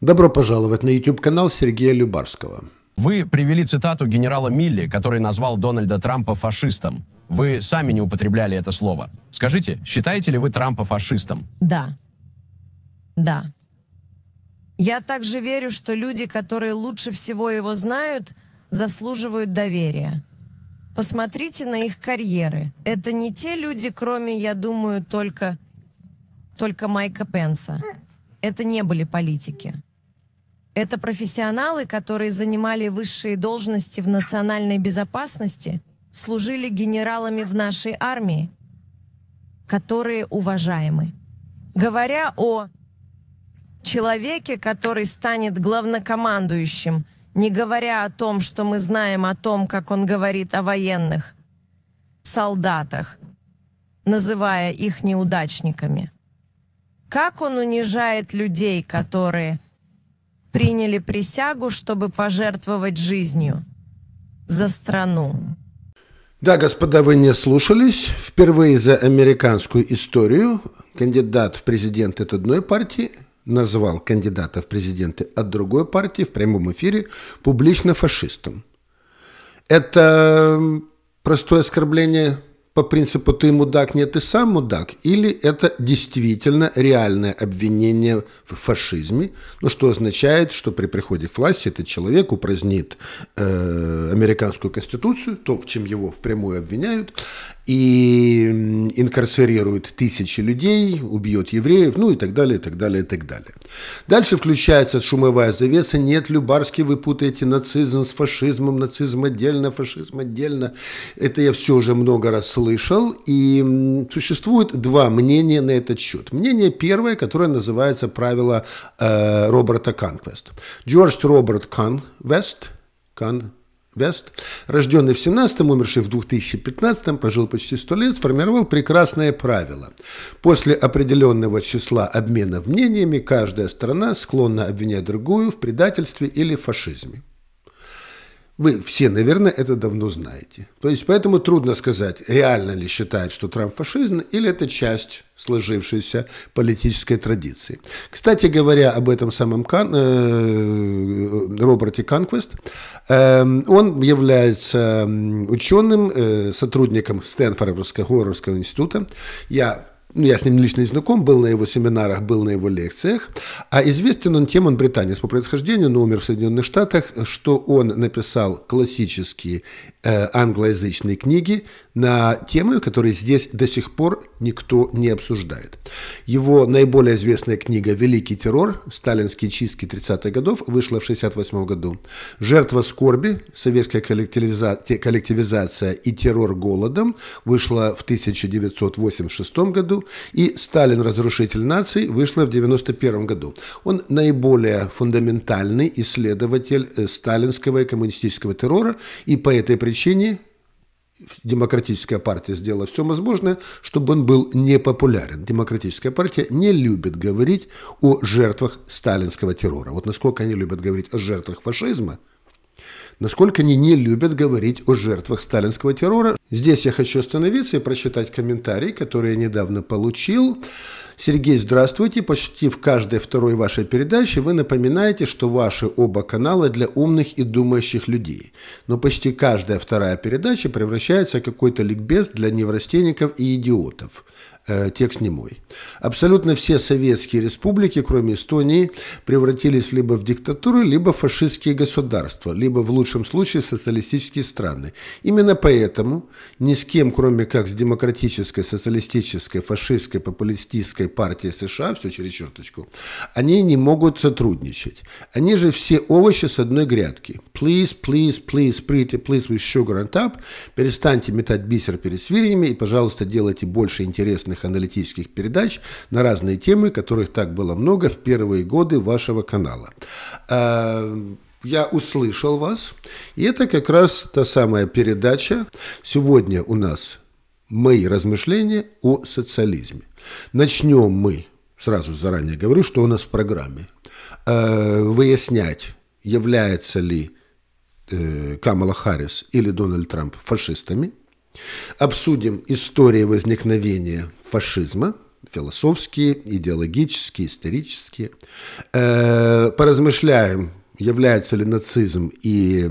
Добро пожаловать на YouTube-канал Сергея Любарского. Вы привели цитату генерала Милли, который назвал Дональда Трампа фашистом. Вы сами не употребляли это слово. Скажите, считаете ли вы Трампа фашистом? Да. Да. Я также верю, что люди, которые лучше всего его знают, заслуживают доверия. Посмотрите на их карьеры. Это не те люди, кроме, я думаю, только, только Майка Пенса. Это не были политики. Это профессионалы, которые занимали высшие должности в национальной безопасности, служили генералами в нашей армии, которые уважаемы. Говоря о человеке, который станет главнокомандующим, не говоря о том, что мы знаем о том, как он говорит о военных, солдатах, называя их неудачниками. Как он унижает людей, которые приняли присягу, чтобы пожертвовать жизнью за страну. Да, господа, вы не слушались. Впервые за американскую историю кандидат в президенты от одной партии назвал кандидата в президенты от другой партии в прямом эфире публично фашистом. Это простое оскорбление по принципу «ты мудак, нет, ты сам мудак», или это действительно реальное обвинение в фашизме, ну, что означает, что при приходе к власти этот человек упразднит э, американскую конституцию, то, в чем его впрямую обвиняют, и инкарцерирует тысячи людей, убьет евреев, ну и так далее, и так далее, и так далее. Дальше включается шумовая завеса. Нет, Любарский, вы путаете нацизм с фашизмом, нацизм отдельно, фашизм отдельно. Это я все уже много раз слышал. И существует два мнения на этот счет. Мнение первое, которое называется правило э, Роберта Канквест. Джордж Роберт Канвест, Кан Вест, рожденный в 17-м, умерший в 2015-м, прожил почти 100 лет, сформировал прекрасное правило. После определенного числа обменов мнениями каждая страна склонна обвинять другую в предательстве или фашизме. Вы все, наверное, это давно знаете. То есть поэтому трудно сказать, реально ли считает, что Трамп фашизм, или это часть сложившейся политической традиции. Кстати говоря, об этом самом Кан, э, Роберте Канквест, э, он является ученым, э, сотрудником Стэнфордского Горовского института. Я ну, я с ним лично не знаком, был на его семинарах, был на его лекциях, а известен он тем, он британец по происхождению, но умер в Соединенных Штатах, что он написал классические э, англоязычные книги на темы, которые здесь до сих пор никто не обсуждает. Его наиболее известная книга «Великий террор. Сталинские чистки 30-х годов» вышла в 1968 году. «Жертва скорби. Советская коллективизация, коллективизация и террор голодом» вышла в 1986 году и «Сталин. Разрушитель наций» вышла в 1991 году. Он наиболее фундаментальный исследователь э, сталинского и коммунистического террора, и по этой причине Демократическая партия сделала все возможное, чтобы он был непопулярен. Демократическая партия не любит говорить о жертвах сталинского террора. Вот насколько они любят говорить о жертвах фашизма – насколько они не любят говорить о жертвах сталинского террора. Здесь я хочу остановиться и прочитать комментарий, который я недавно получил. Сергей, здравствуйте. Почти в каждой второй вашей передаче вы напоминаете, что ваши оба канала для умных и думающих людей. Но почти каждая вторая передача превращается в какой-то ликбез для неврастенников и идиотов. Э, текст не мой. Абсолютно все советские республики, кроме Эстонии, превратились либо в диктатуры, либо в фашистские государства, либо в лучшем случае в социалистические страны. Именно поэтому ни с кем, кроме как с демократической, социалистической, фашистской, популистической партией США, все через черточку, они не могут сотрудничать. Они же все овощи с одной грядки. Please, please, please, pretty, please with sugar on top. Перестаньте метать бисер перед свирьями и, пожалуйста, делайте больше интересных разных аналитических передач на разные темы, которых так было много в первые годы вашего канала. А, я услышал вас, и это как раз та самая передача. Сегодня у нас мои размышления о социализме. Начнем мы, сразу заранее говорю, что у нас в программе, а, выяснять, является ли э, Камала Харрис или Дональд Трамп фашистами – Обсудим историю возникновения фашизма философские, идеологические, исторические. Э, поразмышляем, является ли нацизм и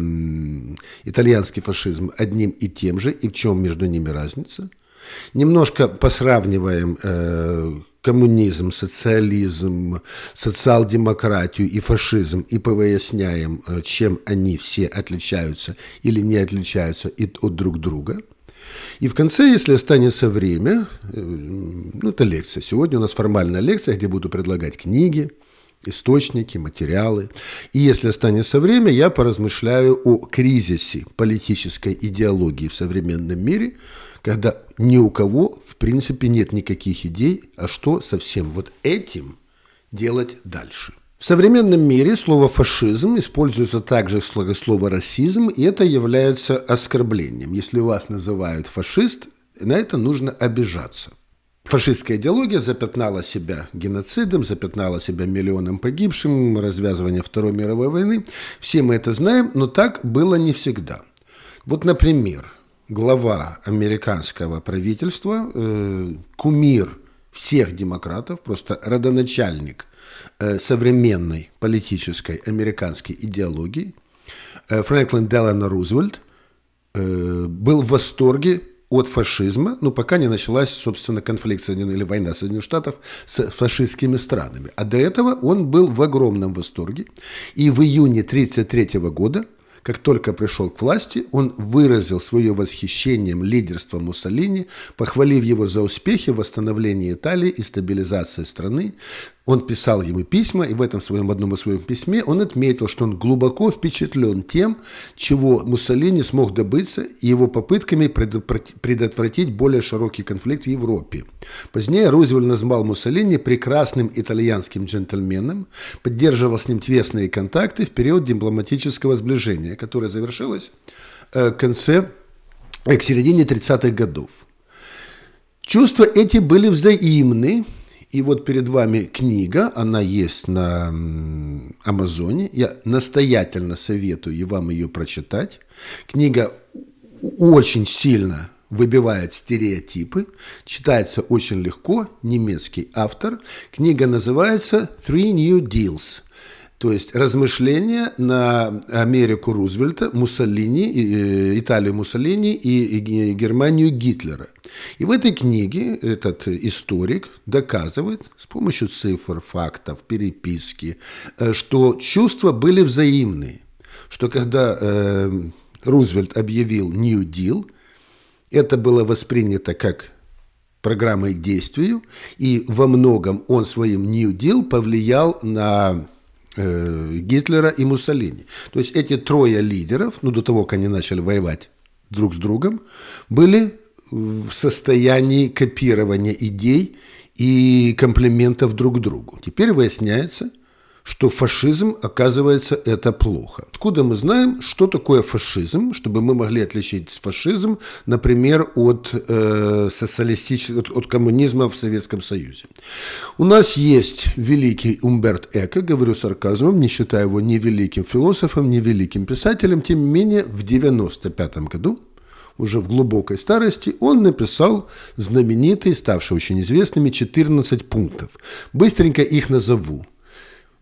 итальянский фашизм одним и тем же, и в чем между ними разница. Немножко посравниваем э, коммунизм, социализм, социал-демократию и фашизм и повыясняем, э, чем они все отличаются или не отличаются от друг друга. И в конце, если останется время, э, ну, это лекция. Сегодня у нас формальная лекция, где буду предлагать книги, источники, материалы. И если останется время, я поразмышляю о кризисе политической идеологии в современном мире, когда ни у кого, в принципе, нет никаких идей, а что со всем вот этим делать дальше. В современном мире слово «фашизм» используется также слово, слово «расизм», и это является оскорблением. Если вас называют фашист, на это нужно обижаться. Фашистская идеология запятнала себя геноцидом, запятнала себя миллионом погибшим, развязывание Второй мировой войны. Все мы это знаем, но так было не всегда. Вот, например, глава американского правительства, э, кумир всех демократов, просто родоначальник современной политической американской идеологии, э, Фрэнклин Делано Рузвельт, э, был в восторге от фашизма, ну, пока не началась, собственно, конфликт или война Соединенных Штатов с фашистскими странами. А до этого он был в огромном восторге. И в июне 1933 года как только пришел к власти, он выразил свое восхищение лидерством Муссолини, похвалив его за успехи в восстановлении Италии и стабилизации страны, он писал ему письма, и в этом своем одном из своих письме он отметил, что он глубоко впечатлен тем, чего Муссолини смог добиться его попытками предотвратить более широкий конфликт в Европе. Позднее Рузвельт назвал Муссолини прекрасным итальянским джентльменом, поддерживал с ним тесные контакты в период дипломатического сближения, которое завершилось э, к конце, э, к середине 30-х годов. Чувства эти были взаимны, и вот перед вами книга, она есть на Амазоне. Я настоятельно советую вам ее прочитать. Книга очень сильно выбивает стереотипы, читается очень легко, немецкий автор. Книга называется «Three New Deals» То есть размышления на Америку Рузвельта, Муссолини, э, Италию Муссолини и Германию Гитлера. И в этой книге этот историк доказывает с помощью цифр, фактов, переписки, э, что чувства были взаимные. Что когда э, Рузвельт объявил New Deal, это было воспринято как программа к действию, и во многом он своим New Deal повлиял на Гитлера и Муссолини. То есть эти трое лидеров, ну до того, как они начали воевать друг с другом, были в состоянии копирования идей и комплиментов друг другу. Теперь выясняется, что фашизм, оказывается, это плохо. Откуда мы знаем, что такое фашизм, чтобы мы могли отличить фашизм, например, от, э, социалистического, от, от коммунизма в Советском Союзе? У нас есть великий Умберт Эко, говорю сарказмом, не считая его ни великим философом, ни великим писателем, тем не менее, в 1995 году уже в глубокой старости, он написал знаменитые, ставшие очень известными, 14 пунктов. Быстренько их назову.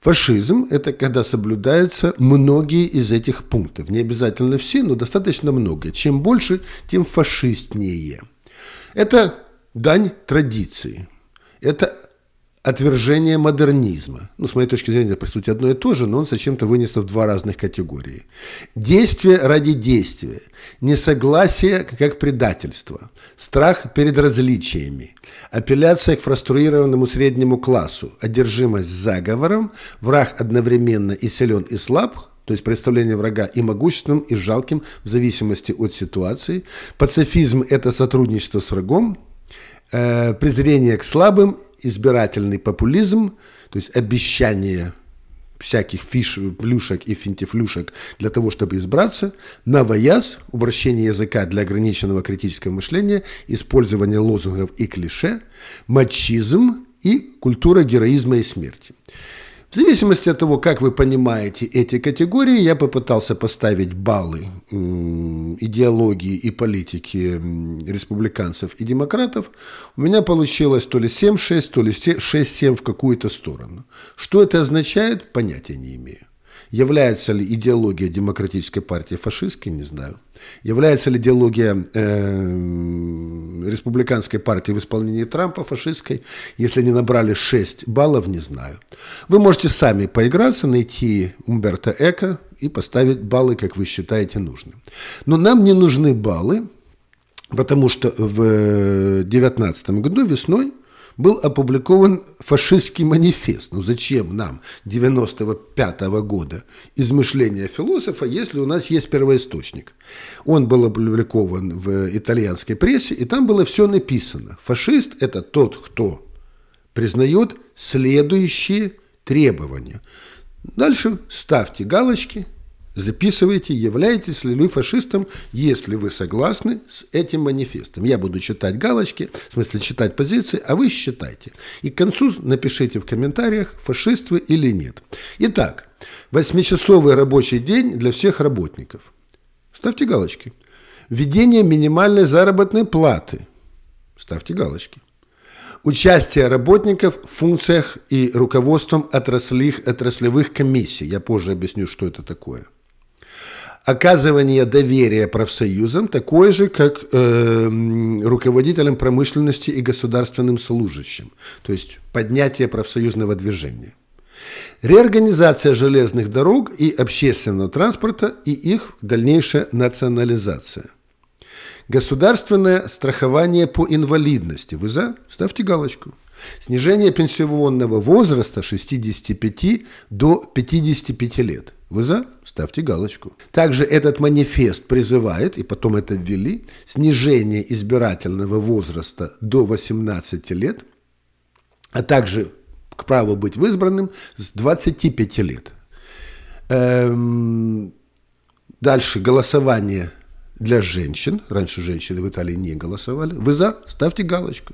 Фашизм – это когда соблюдаются многие из этих пунктов. Не обязательно все, но достаточно много. Чем больше, тем фашистнее. Это дань традиции. Это отвержение модернизма. Ну, с моей точки зрения, по сути, одно и то же, но он зачем-то вынесло в два разных категории. Действие ради действия. Несогласие как предательство. Страх перед различиями. Апелляция к фруструированному среднему классу. Одержимость заговором. Враг одновременно и силен, и слаб, то есть представление врага и могущественным, и жалким, в зависимости от ситуации. Пацифизм – это сотрудничество с врагом, э, презрение к слабым избирательный популизм, то есть обещание всяких фиш, плюшек и финтифлюшек для того, чтобы избраться, новояз, обращение языка для ограниченного критического мышления, использование лозунгов и клише, мачизм и культура героизма и смерти. В зависимости от того, как вы понимаете эти категории, я попытался поставить баллы идеологии и политики республиканцев и демократов. У меня получилось то ли 7-6, то ли 6-7 в какую-то сторону. Что это означает, понятия не имею. Является ли идеология демократической партии фашистской, не знаю. Является ли идеология э, республиканской партии в исполнении Трампа фашистской, если они набрали 6 баллов, не знаю. Вы можете сами поиграться, найти Умберто Эко и поставить баллы, как вы считаете нужным. Но нам не нужны баллы, потому что в 2019 году весной был опубликован фашистский манифест. Ну зачем нам 95 -го года измышления философа, если у нас есть первоисточник? Он был опубликован в итальянской прессе, и там было все написано. Фашист – это тот, кто признает следующие требования. Дальше ставьте галочки – Записывайте, являетесь ли вы фашистом, если вы согласны с этим манифестом. Я буду читать галочки, в смысле читать позиции, а вы считайте. И к концу напишите в комментариях, фашист вы или нет. Итак, восьмичасовый рабочий день для всех работников. Ставьте галочки. Введение минимальной заработной платы. Ставьте галочки. Участие работников в функциях и руководством отраслих, отраслевых комиссий. Я позже объясню, что это такое оказывание доверия профсоюзам такое же, как э, руководителям промышленности и государственным служащим, то есть поднятие профсоюзного движения. Реорганизация железных дорог и общественного транспорта и их дальнейшая национализация. Государственное страхование по инвалидности. Вы за? Ставьте галочку. Снижение пенсионного возраста 65 до 55 лет. Вы за? Ставьте галочку. Также этот манифест призывает, и потом это ввели, снижение избирательного возраста до 18 лет, а также к праву быть избранным с 25 лет. Эм, дальше голосование для женщин. Раньше женщины в Италии не голосовали. Вы за? Ставьте галочку.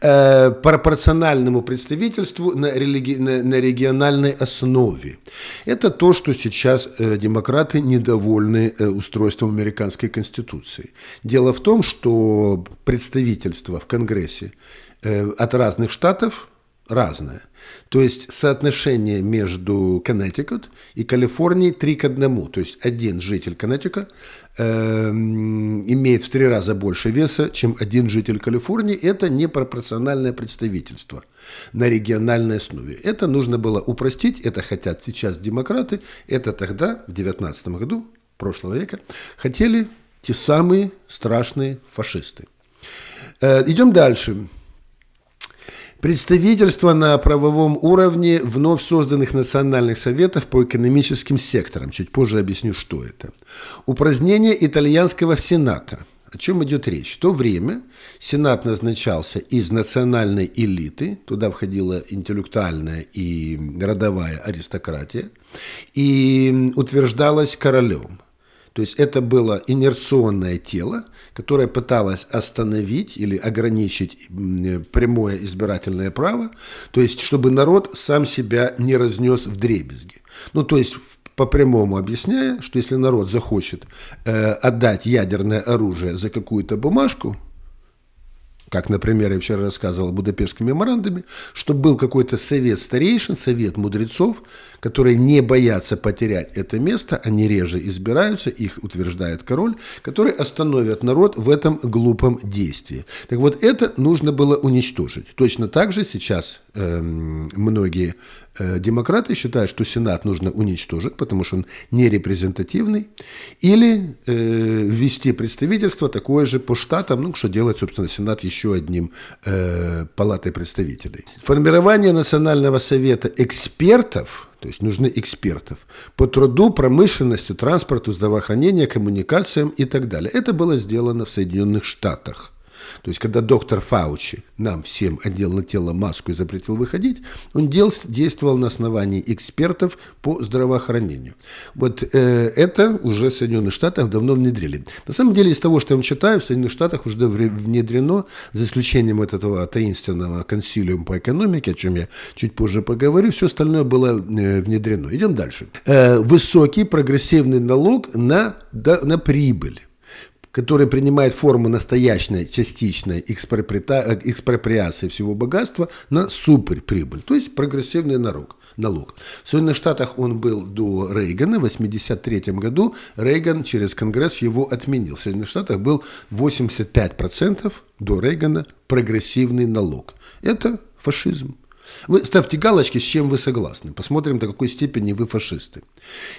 Э, пропорциональному представительству на, религи... на, на региональной основе. Это то, что сейчас э, демократы недовольны э, устройством американской конституции. Дело в том, что представительство в Конгрессе от разных штатов разное. То есть соотношение между Коннектикут и Калифорнией 3 к 1. То есть один житель Коннектика э, имеет в три раза больше веса, чем один житель Калифорнии. Это непропорциональное представительство на региональной основе. Это нужно было упростить, это хотят сейчас демократы, это тогда, в 19 году прошлого века, хотели те самые страшные фашисты. Э, идем дальше. Представительство на правовом уровне вновь созданных национальных советов по экономическим секторам. Чуть позже объясню, что это. Упразднение итальянского сената. О чем идет речь? В то время Сенат назначался из национальной элиты, туда входила интеллектуальная и родовая аристократия, и утверждалась королем. То есть это было инерционное тело, которое пыталось остановить или ограничить прямое избирательное право, то есть чтобы народ сам себя не разнес в дребезги. Ну, то есть по прямому объясняя, что если народ захочет э, отдать ядерное оружие за какую-то бумажку, как, например, я вчера рассказывал о Будапештском меморандуме, что был какой-то совет старейшин, совет мудрецов, которые не боятся потерять это место, они реже избираются, их утверждает король, которые остановят народ в этом глупом действии. Так вот, это нужно было уничтожить. Точно так же сейчас многие Э, демократы считают, что Сенат нужно уничтожить, потому что он нерепрезентативный, или э, ввести представительство такое же по штатам, ну, что делает, собственно, Сенат еще одним э, палатой представителей. Формирование Национального совета экспертов, то есть нужны экспертов, по труду, промышленности, транспорту, здравоохранению, коммуникациям и так далее. Это было сделано в Соединенных Штатах. То есть, когда доктор Фаучи нам всем одел на тело маску и запретил выходить, он дел, действовал на основании экспертов по здравоохранению. Вот э, это уже в Соединенных Штатах давно внедрили. На самом деле, из того, что я вам читаю, в Соединенных Штатах уже внедрено, за исключением этого таинственного консилиума по экономике, о чем я чуть позже поговорю, все остальное было э, внедрено. Идем дальше. Э, высокий прогрессивный налог на, да, на прибыль который принимает форму настоящей частичной экспроприации всего богатства на суперприбыль, то есть прогрессивный налог. налог. В Соединенных Штатах он был до Рейгана, в 1983 году Рейган через Конгресс его отменил. В Соединенных Штатах был 85% до Рейгана прогрессивный налог. Это фашизм. Вы ставьте галочки, с чем вы согласны. Посмотрим, до какой степени вы фашисты.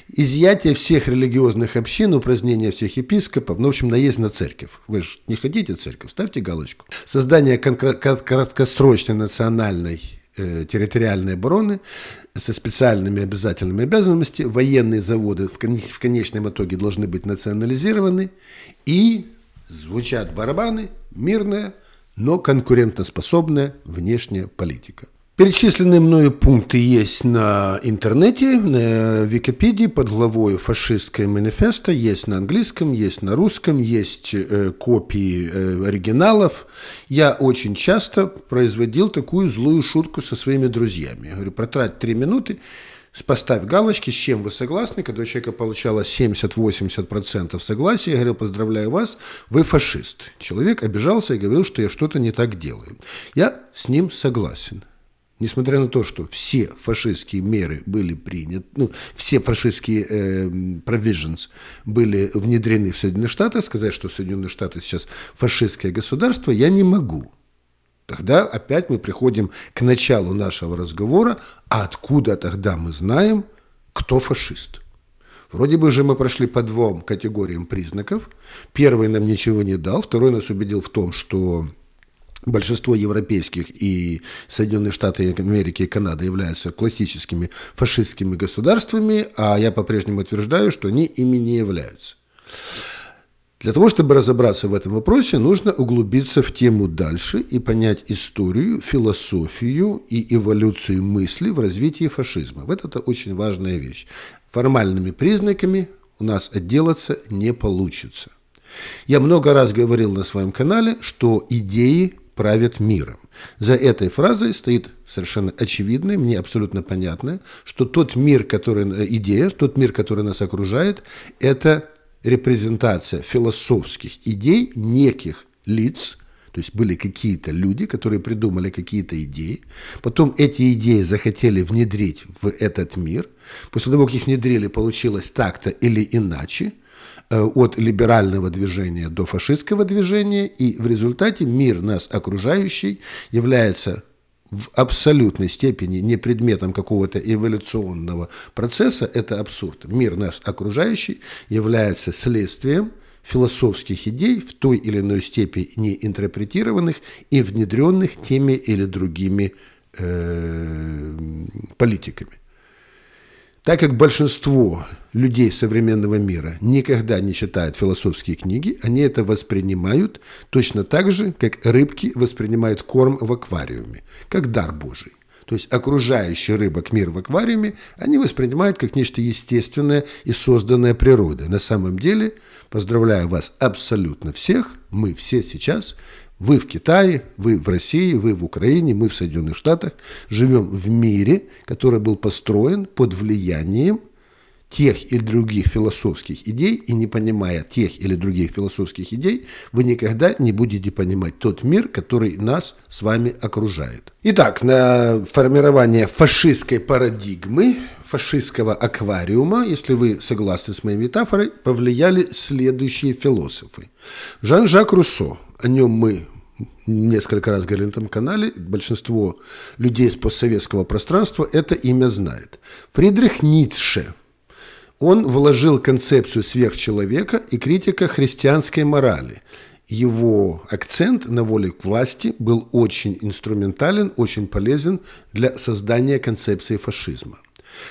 Изъятие всех религиозных общин, упразднение всех епископов, ну, в общем, наезд на церковь. Вы же не хотите церковь, ставьте галочку. Создание краткосрочной национальной э, территориальной обороны со специальными обязательными обязанностями. Военные заводы в, в конечном итоге должны быть национализированы. И звучат барабаны, мирная, но конкурентоспособная внешняя политика. Перечисленные мною пункты есть на интернете, на Википедии под главой «Фашистское манифесто», есть на английском, есть на русском, есть э, копии э, оригиналов. Я очень часто производил такую злую шутку со своими друзьями. Я говорю, протрать три минуты, поставь галочки, с чем вы согласны. Когда у человека получалось 70-80% согласия, я говорил, поздравляю вас, вы фашист. Человек обижался и говорил, что я что-то не так делаю. Я с ним согласен несмотря на то, что все фашистские меры были приняты, ну, все фашистские э, provisions были внедрены в Соединенные Штаты, сказать, что Соединенные Штаты сейчас фашистское государство, я не могу. Тогда опять мы приходим к началу нашего разговора, а откуда тогда мы знаем, кто фашист? Вроде бы же мы прошли по двум категориям признаков. Первый нам ничего не дал, второй нас убедил в том, что большинство европейских и Соединенные Штаты Америки и Канада являются классическими фашистскими государствами, а я по-прежнему утверждаю, что они ими не являются. Для того, чтобы разобраться в этом вопросе, нужно углубиться в тему дальше и понять историю, философию и эволюцию мысли в развитии фашизма. Вот это очень важная вещь. Формальными признаками у нас отделаться не получится. Я много раз говорил на своем канале, что идеи правят миром. За этой фразой стоит совершенно очевидное, мне абсолютно понятное, что тот мир, который, э, идея, тот мир, который нас окружает, это репрезентация философских идей неких лиц, то есть были какие-то люди, которые придумали какие-то идеи, потом эти идеи захотели внедрить в этот мир, после того, как их внедрили, получилось так-то или иначе, от либерального движения до фашистского движения, и в результате мир нас окружающий является в абсолютной степени не предметом какого-то эволюционного процесса, это абсурд. Мир наш окружающий является следствием философских идей в той или иной степени интерпретированных и внедренных теми или другими э, политиками. Так как большинство людей современного мира никогда не читают философские книги, они это воспринимают точно так же, как рыбки воспринимают корм в аквариуме, как дар Божий. То есть окружающий рыбок мир в аквариуме они воспринимают как нечто естественное и созданное природой. На самом деле, поздравляю вас абсолютно всех, мы все сейчас вы в Китае, вы в России, вы в Украине, мы в Соединенных Штатах. Живем в мире, который был построен под влиянием тех или других философских идей, и не понимая тех или других философских идей, вы никогда не будете понимать тот мир, который нас с вами окружает. Итак, на формирование фашистской парадигмы, фашистского аквариума, если вы согласны с моей метафорой, повлияли следующие философы. Жан-Жак Руссо, о нем мы несколько раз говорили на этом канале, большинство людей из постсоветского пространства это имя знает. Фридрих Ницше. Он вложил концепцию сверхчеловека и критика христианской морали. Его акцент на воле к власти был очень инструментален, очень полезен для создания концепции фашизма.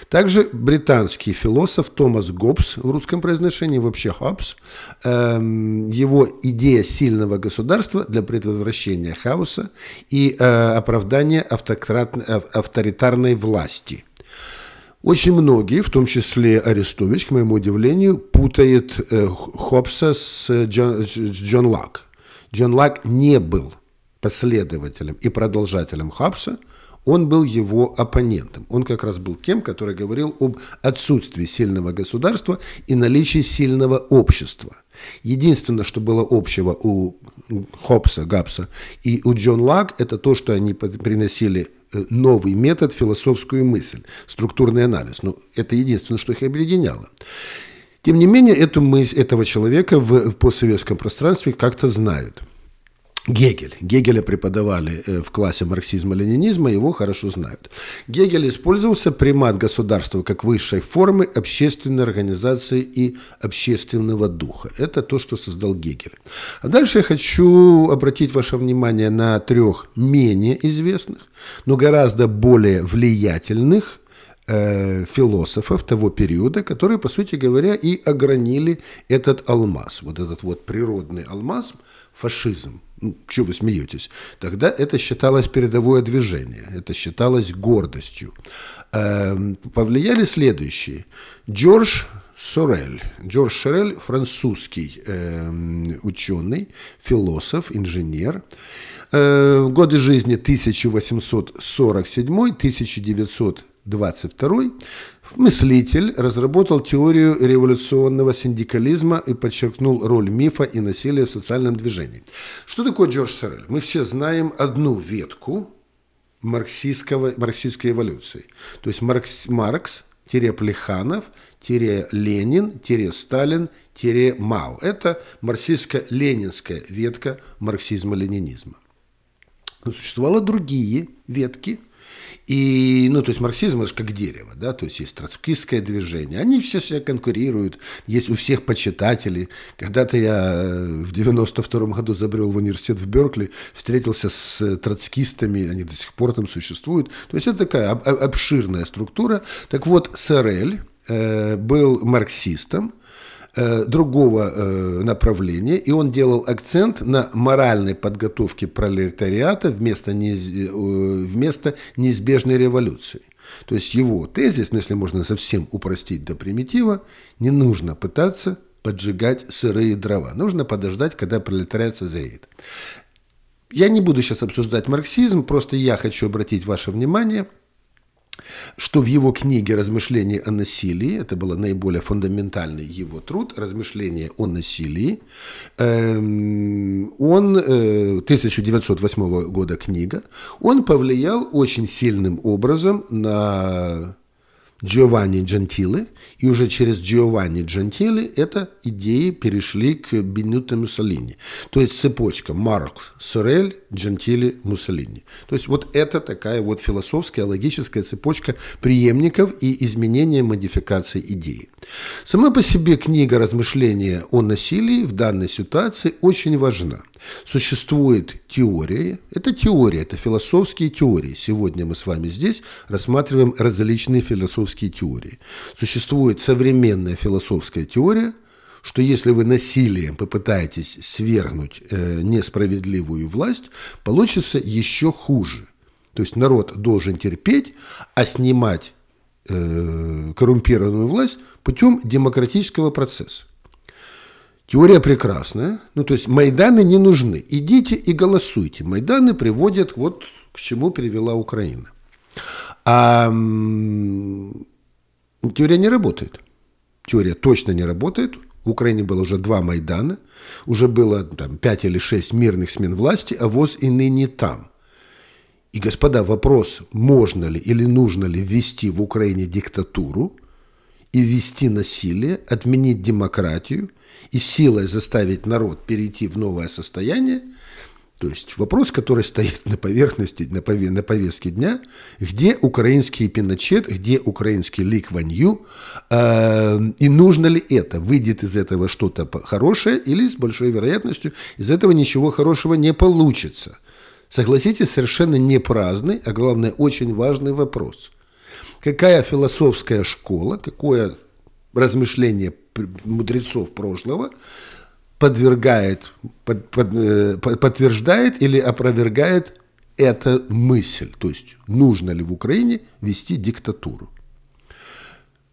Также британский философ Томас Гоббс, в русском произношении вообще Хоббс, эм, его идея сильного государства для предотвращения хаоса и э, оправдания авторитарной власти – очень многие, в том числе Арестович, к моему удивлению, путает э, Хоббса с Джон, с Джон Лак. Джон Лак не был последователем и продолжателем Хоббса, он был его оппонентом. Он как раз был тем, который говорил об отсутствии сильного государства и наличии сильного общества. Единственное, что было общего у Хоббса, Габса и у Джон Лак, это то, что они приносили э, новый метод, философскую мысль, структурный анализ. Но это единственное, что их объединяло. Тем не менее, эту мысль, этого человека в, в постсоветском пространстве как-то знают. Гегель. Гегеля преподавали э, в классе марксизма-ленинизма, его хорошо знают. Гегель использовался примат государства как высшей формы общественной организации и общественного духа. Это то, что создал Гегель. А дальше я хочу обратить ваше внимание на трех менее известных, но гораздо более влиятельных э, философов того периода, которые, по сути говоря, и огранили этот алмаз, вот этот вот природный алмаз, фашизм ну, что вы смеетесь? Тогда это считалось передовое движение, это считалось гордостью. Эм, повлияли следующие. Джордж Сорель. Джордж Сорель – французский э, ученый, философ, инженер. Э, годы жизни 1847-1922 Мыслитель разработал теорию революционного синдикализма и подчеркнул роль мифа и насилия в социальном движении. Что такое Джордж Сорель? Мы все знаем одну ветку марксистского, марксистской эволюции. То есть Маркс, Маркс Плеханов, Ленин, Сталин, Мао. Это марксистско-ленинская ветка марксизма-ленинизма. Но существовало другие ветки – и, ну, то есть марксизм это же как дерево, да, то есть есть троцкистское движение. Они все себя конкурируют, есть у всех почитателей. Когда-то я э, в 92 году забрел в университет в Беркли, встретился с троцкистами, они до сих пор там существуют. То есть это такая обширная структура. Так вот, Сорель э, был марксистом, Э, другого э, направления, и он делал акцент на моральной подготовке пролетариата вместо, неиз... Э, вместо неизбежной революции. То есть его тезис, ну если можно совсем упростить до примитива, не нужно пытаться поджигать сырые дрова. Нужно подождать, когда пролетариат созреет. Я не буду сейчас обсуждать марксизм, просто я хочу обратить ваше внимание – что в его книге «Размышления о насилии», это был наиболее фундаментальный его труд, «Размышления о насилии», эм, он, 1908 э, года книга, он повлиял очень сильным образом на Джованни Джентиле, и уже через Джованни Джентиле это идеи перешли к Бенюте Муссолини. То есть цепочка Маркс, Сорель, Джентиле, Муссолини. То есть вот это такая вот философская, логическая цепочка преемников и изменения, модификации идеи. Сама по себе книга размышления о насилии в данной ситуации очень важна. Существует теория, это теория, это философские теории. Сегодня мы с вами здесь рассматриваем различные философские теории. Существует современная философская теория, что если вы насилием попытаетесь свергнуть э, несправедливую власть, получится еще хуже. То есть народ должен терпеть, а снимать э, коррумпированную власть путем демократического процесса. Теория прекрасная. Ну, то есть Майданы не нужны. Идите и голосуйте. Майданы приводят вот к чему привела Украина. А теория не работает. Теория точно не работает. В Украине было уже два Майдана. Уже было там, пять или шесть мирных смен власти, а ВОЗ и ныне там. И, господа, вопрос, можно ли или нужно ли ввести в Украине диктатуру и ввести насилие, отменить демократию – и силой заставить народ перейти в новое состояние, то есть вопрос, который стоит на поверхности, на, пове, на повестке дня, где украинский Пиночет, где украинский Лик Ванью, э, и нужно ли это? Выйдет из этого что-то хорошее или с большой вероятностью из этого ничего хорошего не получится? Согласитесь, совершенно не праздный, а главное, очень важный вопрос. какая философская школа, какое размышление мудрецов прошлого подвергает, под, под, э, подтверждает или опровергает эта мысль. То есть, нужно ли в Украине вести диктатуру.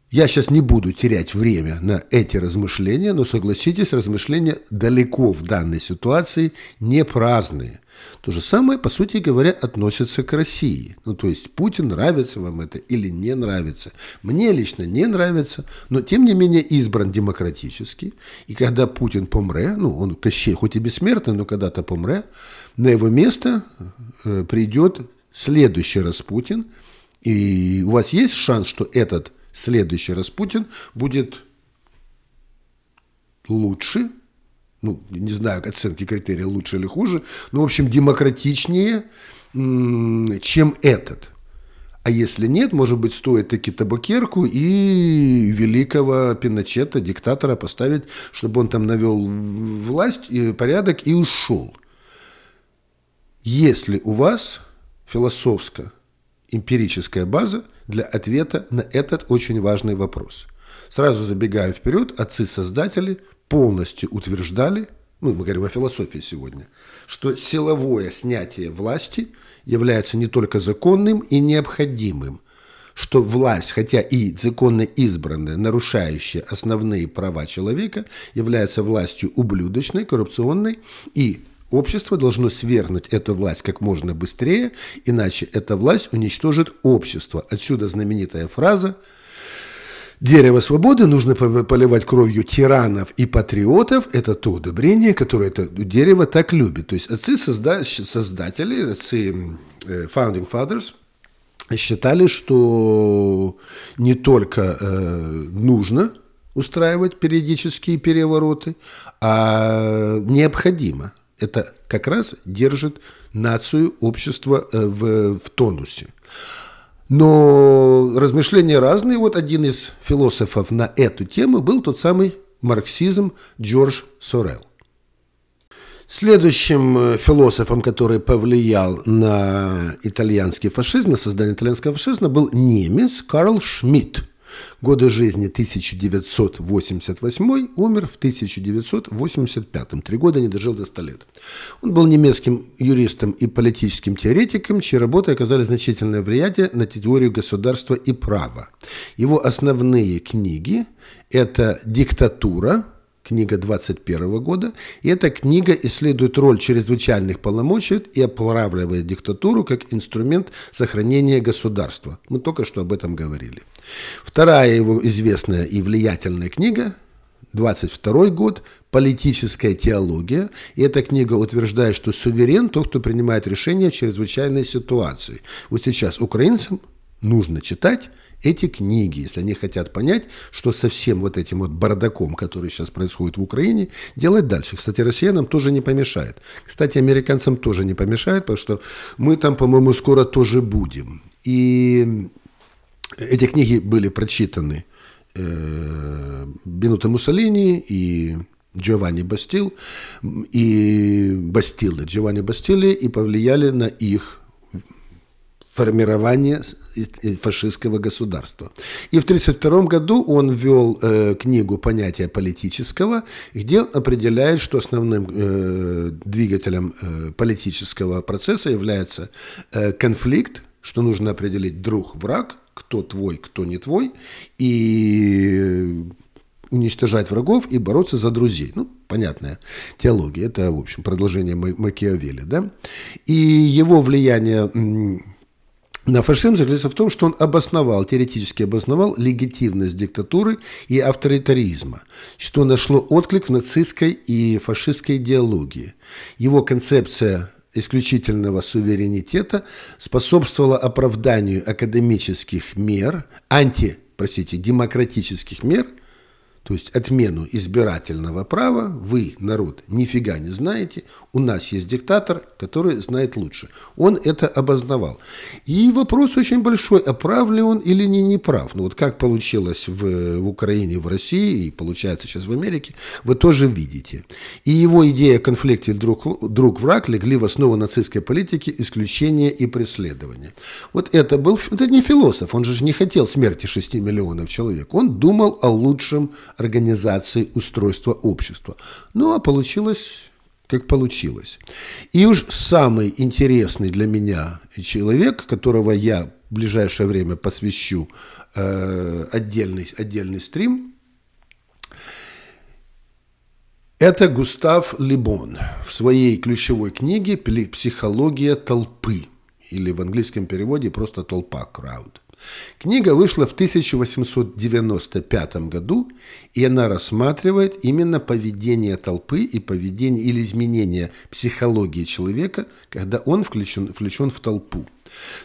Я сейчас не буду терять время на эти размышления, но согласитесь, размышления далеко в данной ситуации не праздные. То же самое, по сути говоря, относится к России. Ну, то есть Путин, нравится вам это или не нравится. Мне лично не нравится, но тем не менее избран демократически. И когда Путин помре, ну, он Кощей хоть и бессмертный, но когда-то помре, на его место э, придет следующий Распутин. И у вас есть шанс, что этот следующий Распутин будет лучше, ну, не знаю оценки критерия лучше или хуже, но, в общем, демократичнее, чем этот. А если нет, может быть, стоит таки табакерку и великого Пиночета, диктатора, поставить, чтобы он там навел власть, и порядок и ушел. Если у вас философская, эмпирическая база – для ответа на этот очень важный вопрос. Сразу забегая вперед, отцы-создатели полностью утверждали, ну, мы говорим о философии сегодня, что силовое снятие власти является не только законным и необходимым, что власть, хотя и законно избранная, нарушающая основные права человека, является властью ублюдочной, коррупционной и Общество должно свергнуть эту власть как можно быстрее, иначе эта власть уничтожит общество. Отсюда знаменитая фраза Дерево свободы нужно поливать кровью тиранов и патриотов. Это то удобрение, которое это дерево так любит. То есть отцы создатели, отцы э, founding fathers считали, что не только э, нужно устраивать периодические перевороты, а необходимо – это как раз держит нацию, общество э, в, в тонусе. Но размышления разные. Вот один из философов на эту тему был тот самый марксизм Джордж Сорел. Следующим э, философом, который повлиял на итальянский фашизм, на создание итальянского фашизма, был немец Карл Шмидт. Годы жизни 1988, умер в 1985. Три года не дожил до 100 лет. Он был немецким юристом и политическим теоретиком, чьи работы оказали значительное влияние на теорию государства и права. Его основные книги – это «Диктатура», книга 21 года, и эта книга исследует роль чрезвычайных полномочий и оправдывает диктатуру как инструмент сохранения государства. Мы только что об этом говорили. Вторая его известная и влиятельная книга 22 год «Политическая теология». И эта книга утверждает, что суверен – тот, кто принимает решения в чрезвычайной ситуации. Вот сейчас украинцам нужно читать эти книги, если они хотят понять, что со всем вот этим вот бардаком, который сейчас происходит в Украине, делать дальше. Кстати, россиянам тоже не помешает. Кстати, американцам тоже не помешает, потому что мы там, по-моему, скоро тоже будем. И эти книги были прочитаны э, Бенуто Муссолини и Джованни Бастил, и Бастилы, Джованни Бастили, и повлияли на их формирования фашистского государства. И в 1932 году он ввел э, книгу «Понятия политического», где он определяет, что основным э, двигателем э, политического процесса является э, конфликт, что нужно определить друг-враг, кто твой, кто не твой, и уничтожать врагов и бороться за друзей. Ну, понятная теология. Это, в общем, продолжение Макиавелли. Да? И его влияние на фашизм заключается в том, что он обосновал, теоретически обосновал легитимность диктатуры и авторитаризма, что нашло отклик в нацистской и фашистской идеологии. Его концепция исключительного суверенитета способствовала оправданию академических мер, анти, простите, демократических мер, то есть отмену избирательного права, вы, народ, нифига не знаете, у нас есть диктатор, который знает лучше. Он это обознавал. И вопрос очень большой, а прав ли он или не, не прав. Ну вот как получилось в, в Украине, в России, и получается сейчас в Америке, вы тоже видите. И его идея о конфликте друг, друг-враг легли в основу нацистской политики исключения и преследования. Вот это был, это не философ, он же не хотел смерти 6 миллионов человек, он думал о лучшем организации устройства общества. Ну, а получилось как получилось. И уж самый интересный для меня человек, которого я в ближайшее время посвящу э, отдельный, отдельный стрим, это Густав Либон в своей ключевой книге «Психология толпы» или в английском переводе просто «толпа» – «crowd». Книга вышла в 1895 году, и она рассматривает именно поведение толпы и поведение или изменение психологии человека, когда он включен, включен в толпу.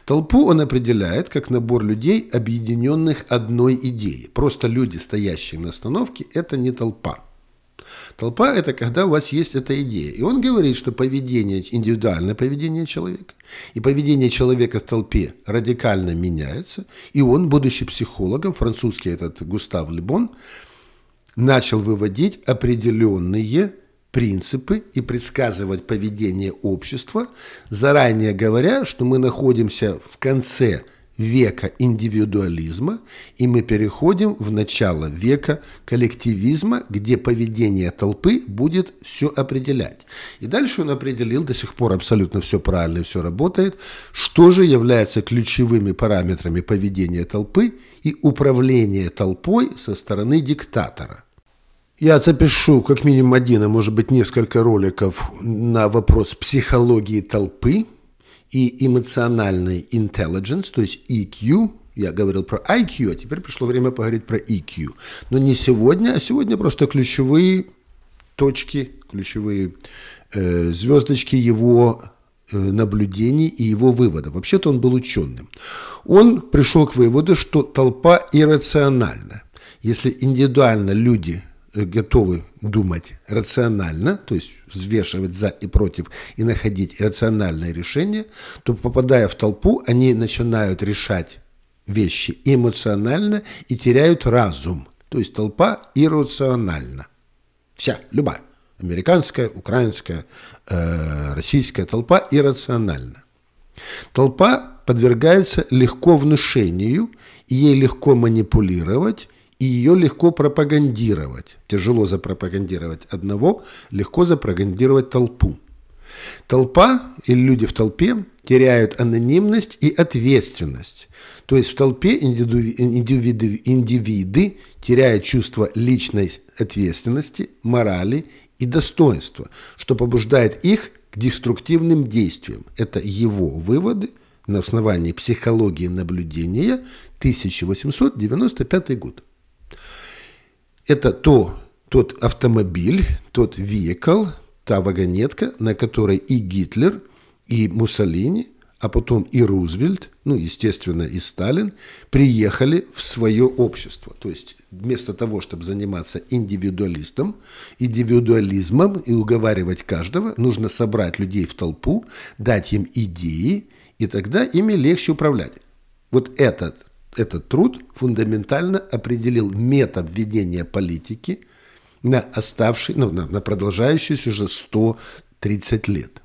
Толпу он определяет как набор людей, объединенных одной идеей. Просто люди, стоящие на остановке, это не толпа. Толпа – это когда у вас есть эта идея. И он говорит, что поведение, индивидуальное поведение человека и поведение человека в толпе радикально меняется. И он, будучи психологом, французский этот Густав Лебон, начал выводить определенные принципы и предсказывать поведение общества, заранее говоря, что мы находимся в конце века индивидуализма, и мы переходим в начало века коллективизма, где поведение толпы будет все определять. И дальше он определил, до сих пор абсолютно все правильно все работает, что же является ключевыми параметрами поведения толпы и управления толпой со стороны диктатора. Я запишу как минимум один, а может быть несколько роликов на вопрос психологии толпы – и эмоциональный intelligence, то есть EQ, я говорил про IQ, а теперь пришло время поговорить про EQ. Но не сегодня, а сегодня просто ключевые точки, ключевые э, звездочки его э, наблюдений и его выводов. Вообще-то он был ученым. Он пришел к выводу, что толпа иррациональна. Если индивидуально люди готовы думать рационально, то есть взвешивать за и против и находить рациональное решение, то попадая в толпу, они начинают решать вещи эмоционально и теряют разум. То есть толпа иррациональна. Вся, любая. Американская, украинская, э, российская толпа иррациональна. Толпа подвергается легко внушению, ей легко манипулировать, и ее легко пропагандировать. Тяжело запропагандировать одного, легко запропагандировать толпу. Толпа или люди в толпе теряют анонимность и ответственность. То есть в толпе индивиду, индивиды, индивиды теряют чувство личной ответственности, морали и достоинства, что побуждает их к деструктивным действиям. Это его выводы на основании психологии наблюдения 1895 год. Это то, тот автомобиль, тот векал, та вагонетка, на которой и Гитлер, и Муссолини, а потом и Рузвельт, ну, естественно, и Сталин, приехали в свое общество. То есть вместо того, чтобы заниматься индивидуалистом, индивидуализмом и уговаривать каждого, нужно собрать людей в толпу, дать им идеи, и тогда ими легче управлять. Вот этот этот труд фундаментально определил метод ведения политики на оставший, ну, на, на продолжающиеся уже 130 лет.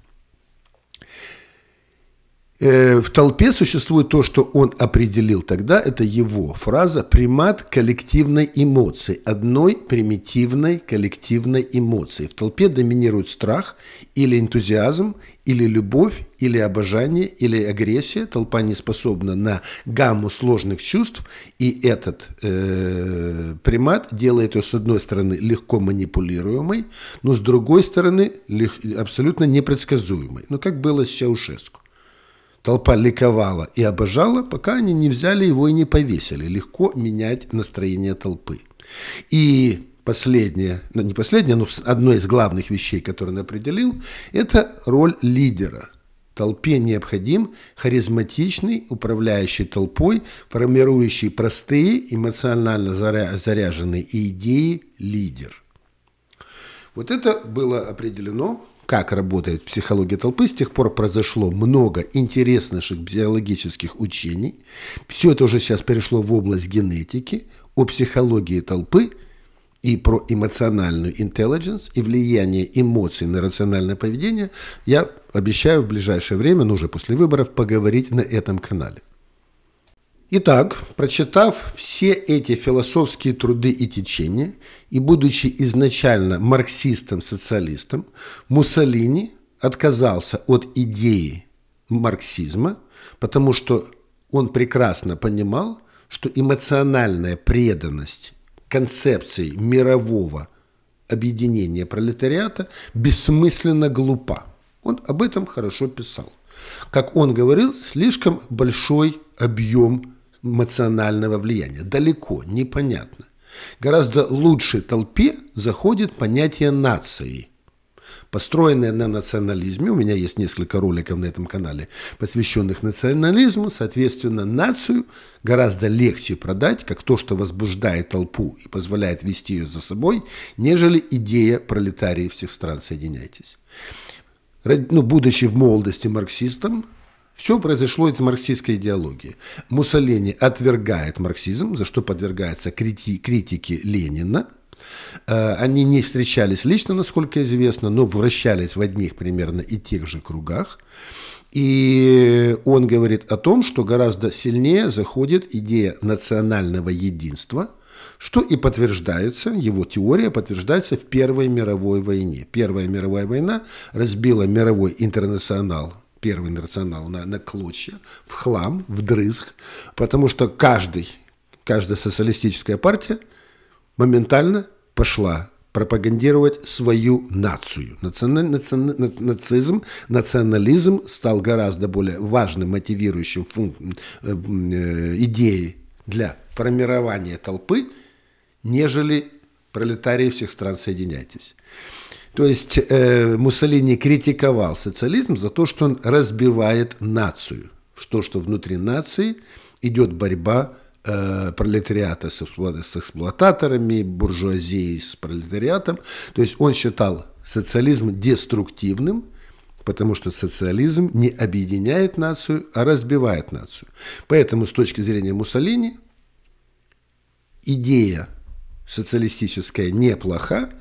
Э, в толпе существует то, что он определил тогда, это его фраза «примат коллективной эмоции», одной примитивной коллективной эмоции. В толпе доминирует страх или энтузиазм, или любовь, или обожание, или агрессия. Толпа не способна на гамму сложных чувств, и этот э, примат делает ее, с одной стороны, легко манипулируемой, но с другой стороны, лег, абсолютно непредсказуемой. Ну, как было с Чаушеску. Толпа ликовала и обожала, пока они не взяли его и не повесили. Легко менять настроение толпы. И последнее, ну не последнее, но одно из главных вещей, которые он определил, это роль лидера. Толпе необходим харизматичный, управляющий толпой, формирующий простые, эмоционально заряженные идеи лидер. Вот это было определено как работает психология толпы. С тех пор произошло много интереснейших психологических учений. Все это уже сейчас перешло в область генетики, о психологии толпы – и про эмоциональную intelligence и влияние эмоций на рациональное поведение, я обещаю в ближайшее время, ну уже после выборов, поговорить на этом канале. Итак, прочитав все эти философские труды и течения, и будучи изначально марксистом-социалистом, Муссолини отказался от идеи марксизма, потому что он прекрасно понимал, что эмоциональная преданность концепции мирового объединения пролетариата бессмысленно глупа. Он об этом хорошо писал. Как он говорил, слишком большой объем эмоционального влияния. Далеко, непонятно. Гораздо лучше толпе заходит понятие нации – построенная на национализме. У меня есть несколько роликов на этом канале, посвященных национализму. Соответственно, нацию гораздо легче продать, как то, что возбуждает толпу и позволяет вести ее за собой, нежели идея пролетарии всех стран «Соединяйтесь». Ну, будучи в молодости марксистом, все произошло из марксистской идеологии. Муссолини отвергает марксизм, за что подвергается крити критике Ленина – Э, они не встречались лично, насколько известно, но вращались в одних примерно и тех же кругах. И он говорит о том, что гораздо сильнее заходит идея национального единства, что и подтверждается, его теория подтверждается в Первой мировой войне. Первая мировая война разбила мировой интернационал первый интернационал на, на клочья, в хлам, в дрызг, потому что каждый, каждая социалистическая партия моментально пошла пропагандировать свою нацию. нацизм, национализм стал гораздо более важным мотивирующим функ, э, э, идеей для формирования толпы, нежели пролетарии всех стран соединяйтесь. То есть э, Муссолини критиковал социализм за то, что он разбивает нацию, что, что внутри нации идет борьба Э, пролетариата с, с эксплуататорами, буржуазией с пролетариатом. То есть он считал социализм деструктивным, потому что социализм не объединяет нацию, а разбивает нацию. Поэтому с точки зрения Муссолини идея социалистическая неплоха,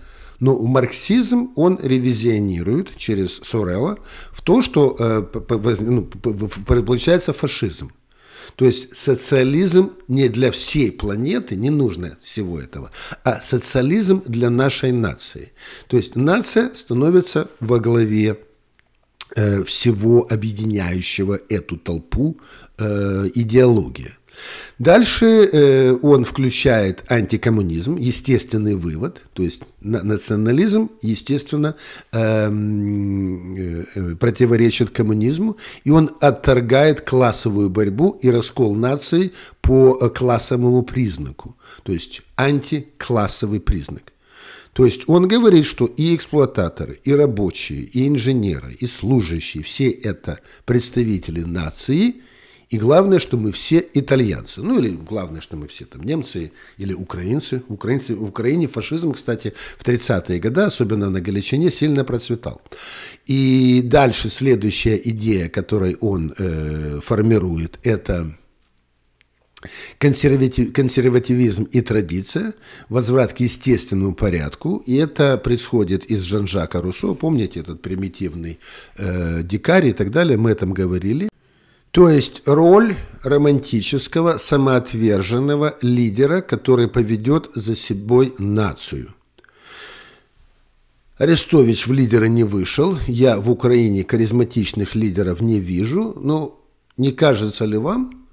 но марксизм он ревизионирует через Сорелла в то, что э, ну, получается фашизм. То есть социализм не для всей планеты, не нужно всего этого, а социализм для нашей нации. То есть нация становится во главе э, всего объединяющего эту толпу э, идеология. Дальше э, он включает антикоммунизм, естественный вывод, то есть на, национализм, естественно, эм, э, э, противоречит коммунизму, и он отторгает классовую борьбу и раскол нации по классовому признаку, то есть антиклассовый признак. То есть он говорит, что и эксплуататоры, и рабочие, и инженеры, и служащие, все это представители нации – и главное, что мы все итальянцы. Ну или главное, что мы все там немцы или украинцы. Украинцы в Украине фашизм, кстати, в 30-е годы, особенно на Галичине, сильно процветал. И дальше следующая идея, которую он э, формирует, это консерватив, консервативизм и традиция, возврат к естественному порядку, и это происходит из Жан-Жака Руссо, помните этот примитивный э, дикарь и так далее, мы о этом говорили. То есть роль романтического, самоотверженного лидера, который поведет за собой нацию. Арестович в лидера не вышел. Я в Украине харизматичных лидеров не вижу. Но не кажется ли вам,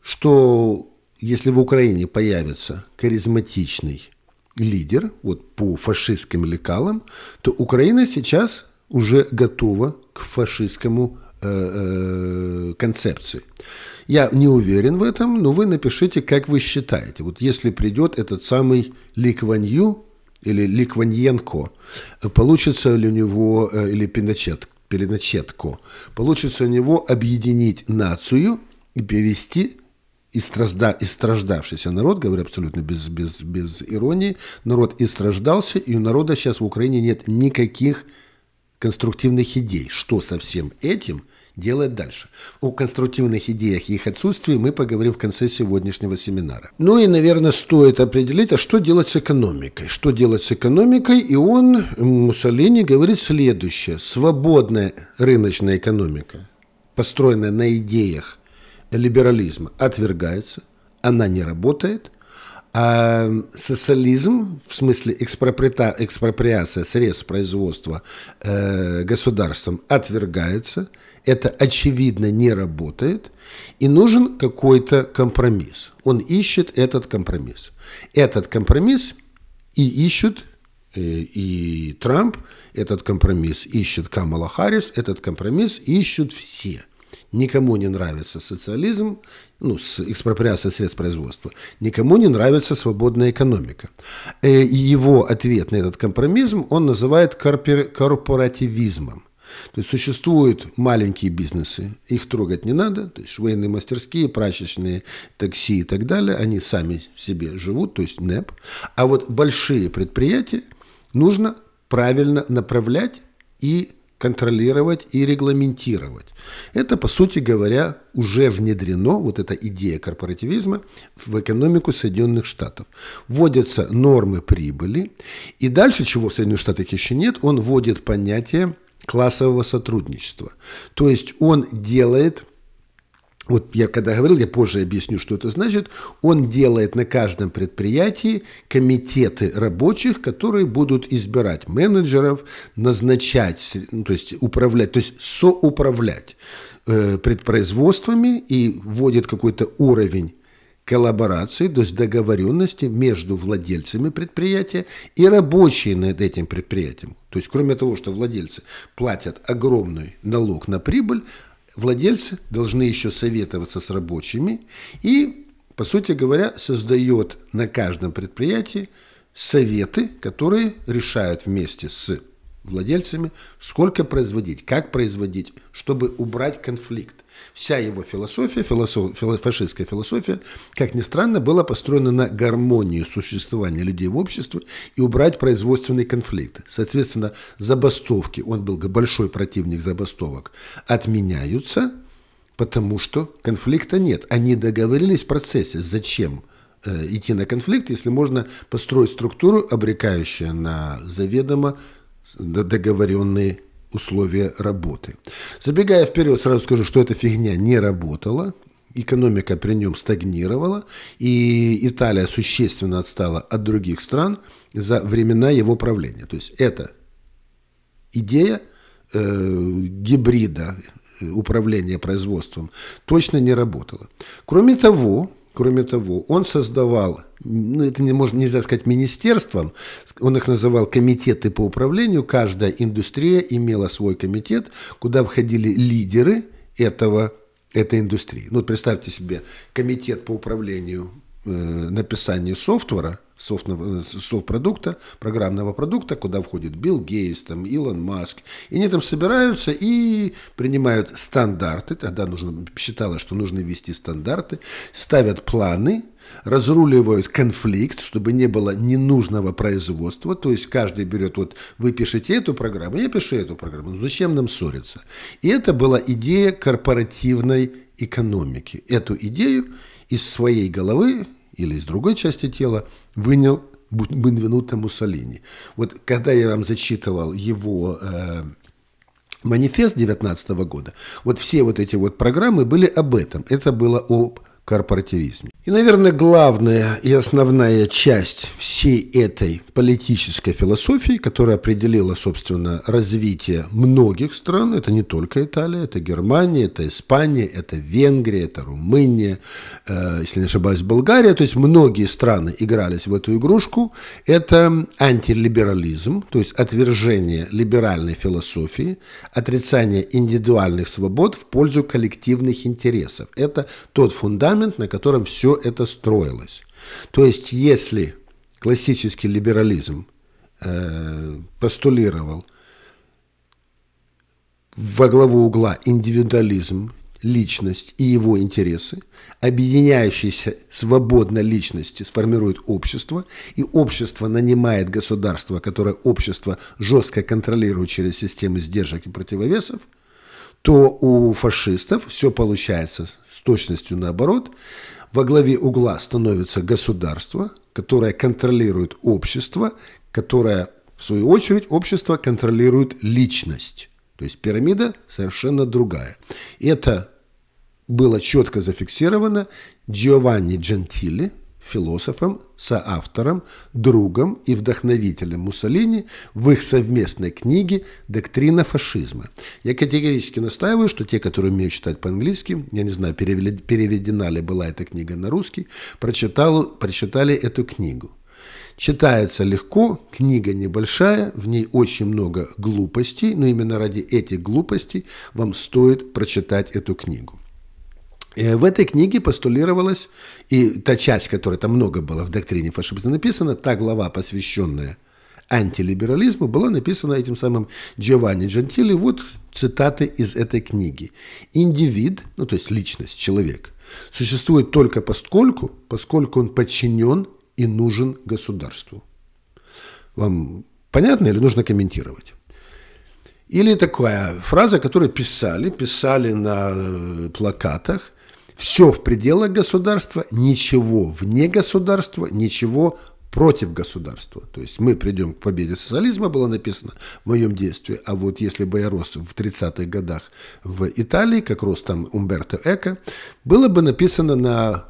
что если в Украине появится харизматичный лидер, вот по фашистским лекалам, то Украина сейчас уже готова к фашистскому концепции. Я не уверен в этом, но вы напишите, как вы считаете. Вот если придет этот самый Ликванью или Ликваньенко, получится ли у него, э, или Пиночет, Пеленачетко, получится у него объединить нацию и перевести истражда, истраждавшийся народ, говорю абсолютно без, без, без иронии, народ истраждался, и у народа сейчас в Украине нет никаких конструктивных идей, что со всем этим делать дальше. О конструктивных идеях и их отсутствии мы поговорим в конце сегодняшнего семинара. Ну и, наверное, стоит определить, а что делать с экономикой. Что делать с экономикой? И он, Муссолини, говорит следующее. Свободная рыночная экономика, построенная на идеях либерализма отвергается, она не работает, а социализм, в смысле экспроприация средств производства э, государством, отвергается, это очевидно не работает, и нужен какой-то компромисс. Он ищет этот компромисс. Этот компромисс и ищут э, и Трамп, этот компромисс ищет Камала Харрис, этот компромисс ищут все – Никому не нравится социализм, ну, с экспроприацией средств производства. Никому не нравится свободная экономика. Э, и его ответ на этот компромисс он называет корпоративизмом. То есть существуют маленькие бизнесы, их трогать не надо, то есть швейные мастерские, прачечные, такси и так далее, они сами себе живут, то есть НЭП. А вот большие предприятия нужно правильно направлять и контролировать и регламентировать. Это, по сути говоря, уже внедрено, вот эта идея корпоративизма, в экономику Соединенных Штатов. Вводятся нормы прибыли, и дальше, чего в Соединенных Штатах еще нет, он вводит понятие классового сотрудничества. То есть он делает вот я когда говорил, я позже объясню, что это значит, он делает на каждом предприятии комитеты рабочих, которые будут избирать менеджеров, назначать, ну, то есть управлять, то есть соуправлять э, предпроизводствами и вводит какой-то уровень коллаборации, то есть договоренности между владельцами предприятия и рабочие над этим предприятием. То есть кроме того, что владельцы платят огромный налог на прибыль, владельцы должны еще советоваться с рабочими и, по сути говоря, создает на каждом предприятии советы, которые решают вместе с владельцами, сколько производить, как производить, чтобы убрать конфликт. Вся его философия, философ, фашистская философия, как ни странно, была построена на гармонию существования людей в обществе и убрать производственные конфликты. Соответственно, забастовки, он был большой противник забастовок, отменяются, потому что конфликта нет. Они договорились в процессе. Зачем? Э, идти на конфликт, если можно построить структуру, обрекающую на заведомо договоренные условия работы. Забегая вперед, сразу скажу, что эта фигня не работала. Экономика при нем стагнировала, и Италия существенно отстала от других стран за времена его правления. То есть это идея э, гибрида э, управления производством точно не работала. Кроме того, Кроме того, он создавал, ну, это не, можно, нельзя сказать министерством, он их называл комитеты по управлению, каждая индустрия имела свой комитет, куда входили лидеры этого, этой индустрии. Ну, представьте себе, комитет по управлению э, написанию софтвера – софт-продукта, программного продукта, куда входит Билл Гейтс, там, Илон Маск. И они там собираются и принимают стандарты. Тогда нужно, считалось, что нужно ввести стандарты. Ставят планы, разруливают конфликт, чтобы не было ненужного производства. То есть каждый берет, вот вы пишете эту программу, я пишу эту программу. Ну, зачем нам ссориться? И это была идея корпоративной экономики. Эту идею из своей головы или из другой части тела вынял Бенвенуто Муссолини. Вот когда я вам зачитывал его э, манифест 19 года, вот все вот эти вот программы были об этом. Это было об корпоративизме. И, наверное, главная и основная часть всей этой политической философии, которая определила, собственно, развитие многих стран, это не только Италия, это Германия, это Испания, это Венгрия, это Румыния, э, если не ошибаюсь, Болгария, то есть многие страны игрались в эту игрушку, это антилиберализм, то есть отвержение либеральной философии, отрицание индивидуальных свобод в пользу коллективных интересов. Это тот фундамент, на котором все это строилось. То есть, если классический либерализм э, постулировал во главу угла индивидуализм, личность и его интересы, объединяющиеся свободно личности сформируют общество, и общество нанимает государство, которое общество жестко контролирует через системы сдержек и противовесов, то у фашистов все получается точностью наоборот. Во главе угла становится государство, которое контролирует общество, которое, в свою очередь, общество контролирует личность. То есть пирамида совершенно другая. Это было четко зафиксировано Джованни Джентили, философом, соавтором, другом и вдохновителем Муссолини в их совместной книге «Доктрина фашизма». Я категорически настаиваю, что те, которые умеют читать по-английски, я не знаю, переведена ли была эта книга на русский, прочитал, прочитали эту книгу. Читается легко, книга небольшая, в ней очень много глупостей, но именно ради этих глупостей вам стоит прочитать эту книгу. И в этой книге постулировалась, и та часть, которая там много было в доктрине фашизма написана, та глава, посвященная антилиберализму, была написана этим самым Джованни Джентили. Вот цитаты из этой книги. Индивид, ну то есть личность, человек, существует только поскольку, поскольку он подчинен и нужен государству. Вам понятно или нужно комментировать? Или такая фраза, которую писали, писали на э, плакатах. Все в пределах государства, ничего вне государства, ничего против государства. То есть мы придем к победе социализма, было написано в моем действии. А вот если бы я рос в 30-х годах в Италии, как рос там Умберто Эко, было бы написано на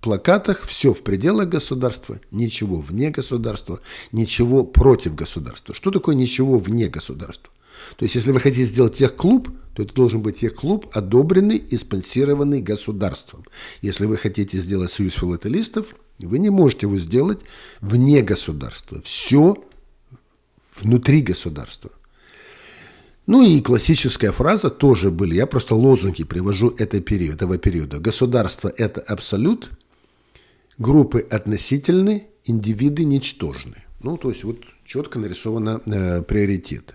плакатах все в пределах государства, ничего вне государства, ничего против государства. Что такое ничего вне государства? То есть, если вы хотите сделать техклуб, то это должен быть техклуб, одобренный и спонсированный государством. Если вы хотите сделать союз филателистов, вы не можете его сделать вне государства. Все внутри государства. Ну и классическая фраза тоже были. Я просто лозунги привожу этой период, этого периода. Государство – это абсолют, группы относительны, индивиды ничтожны. Ну, то есть вот четко нарисовано э, приоритет.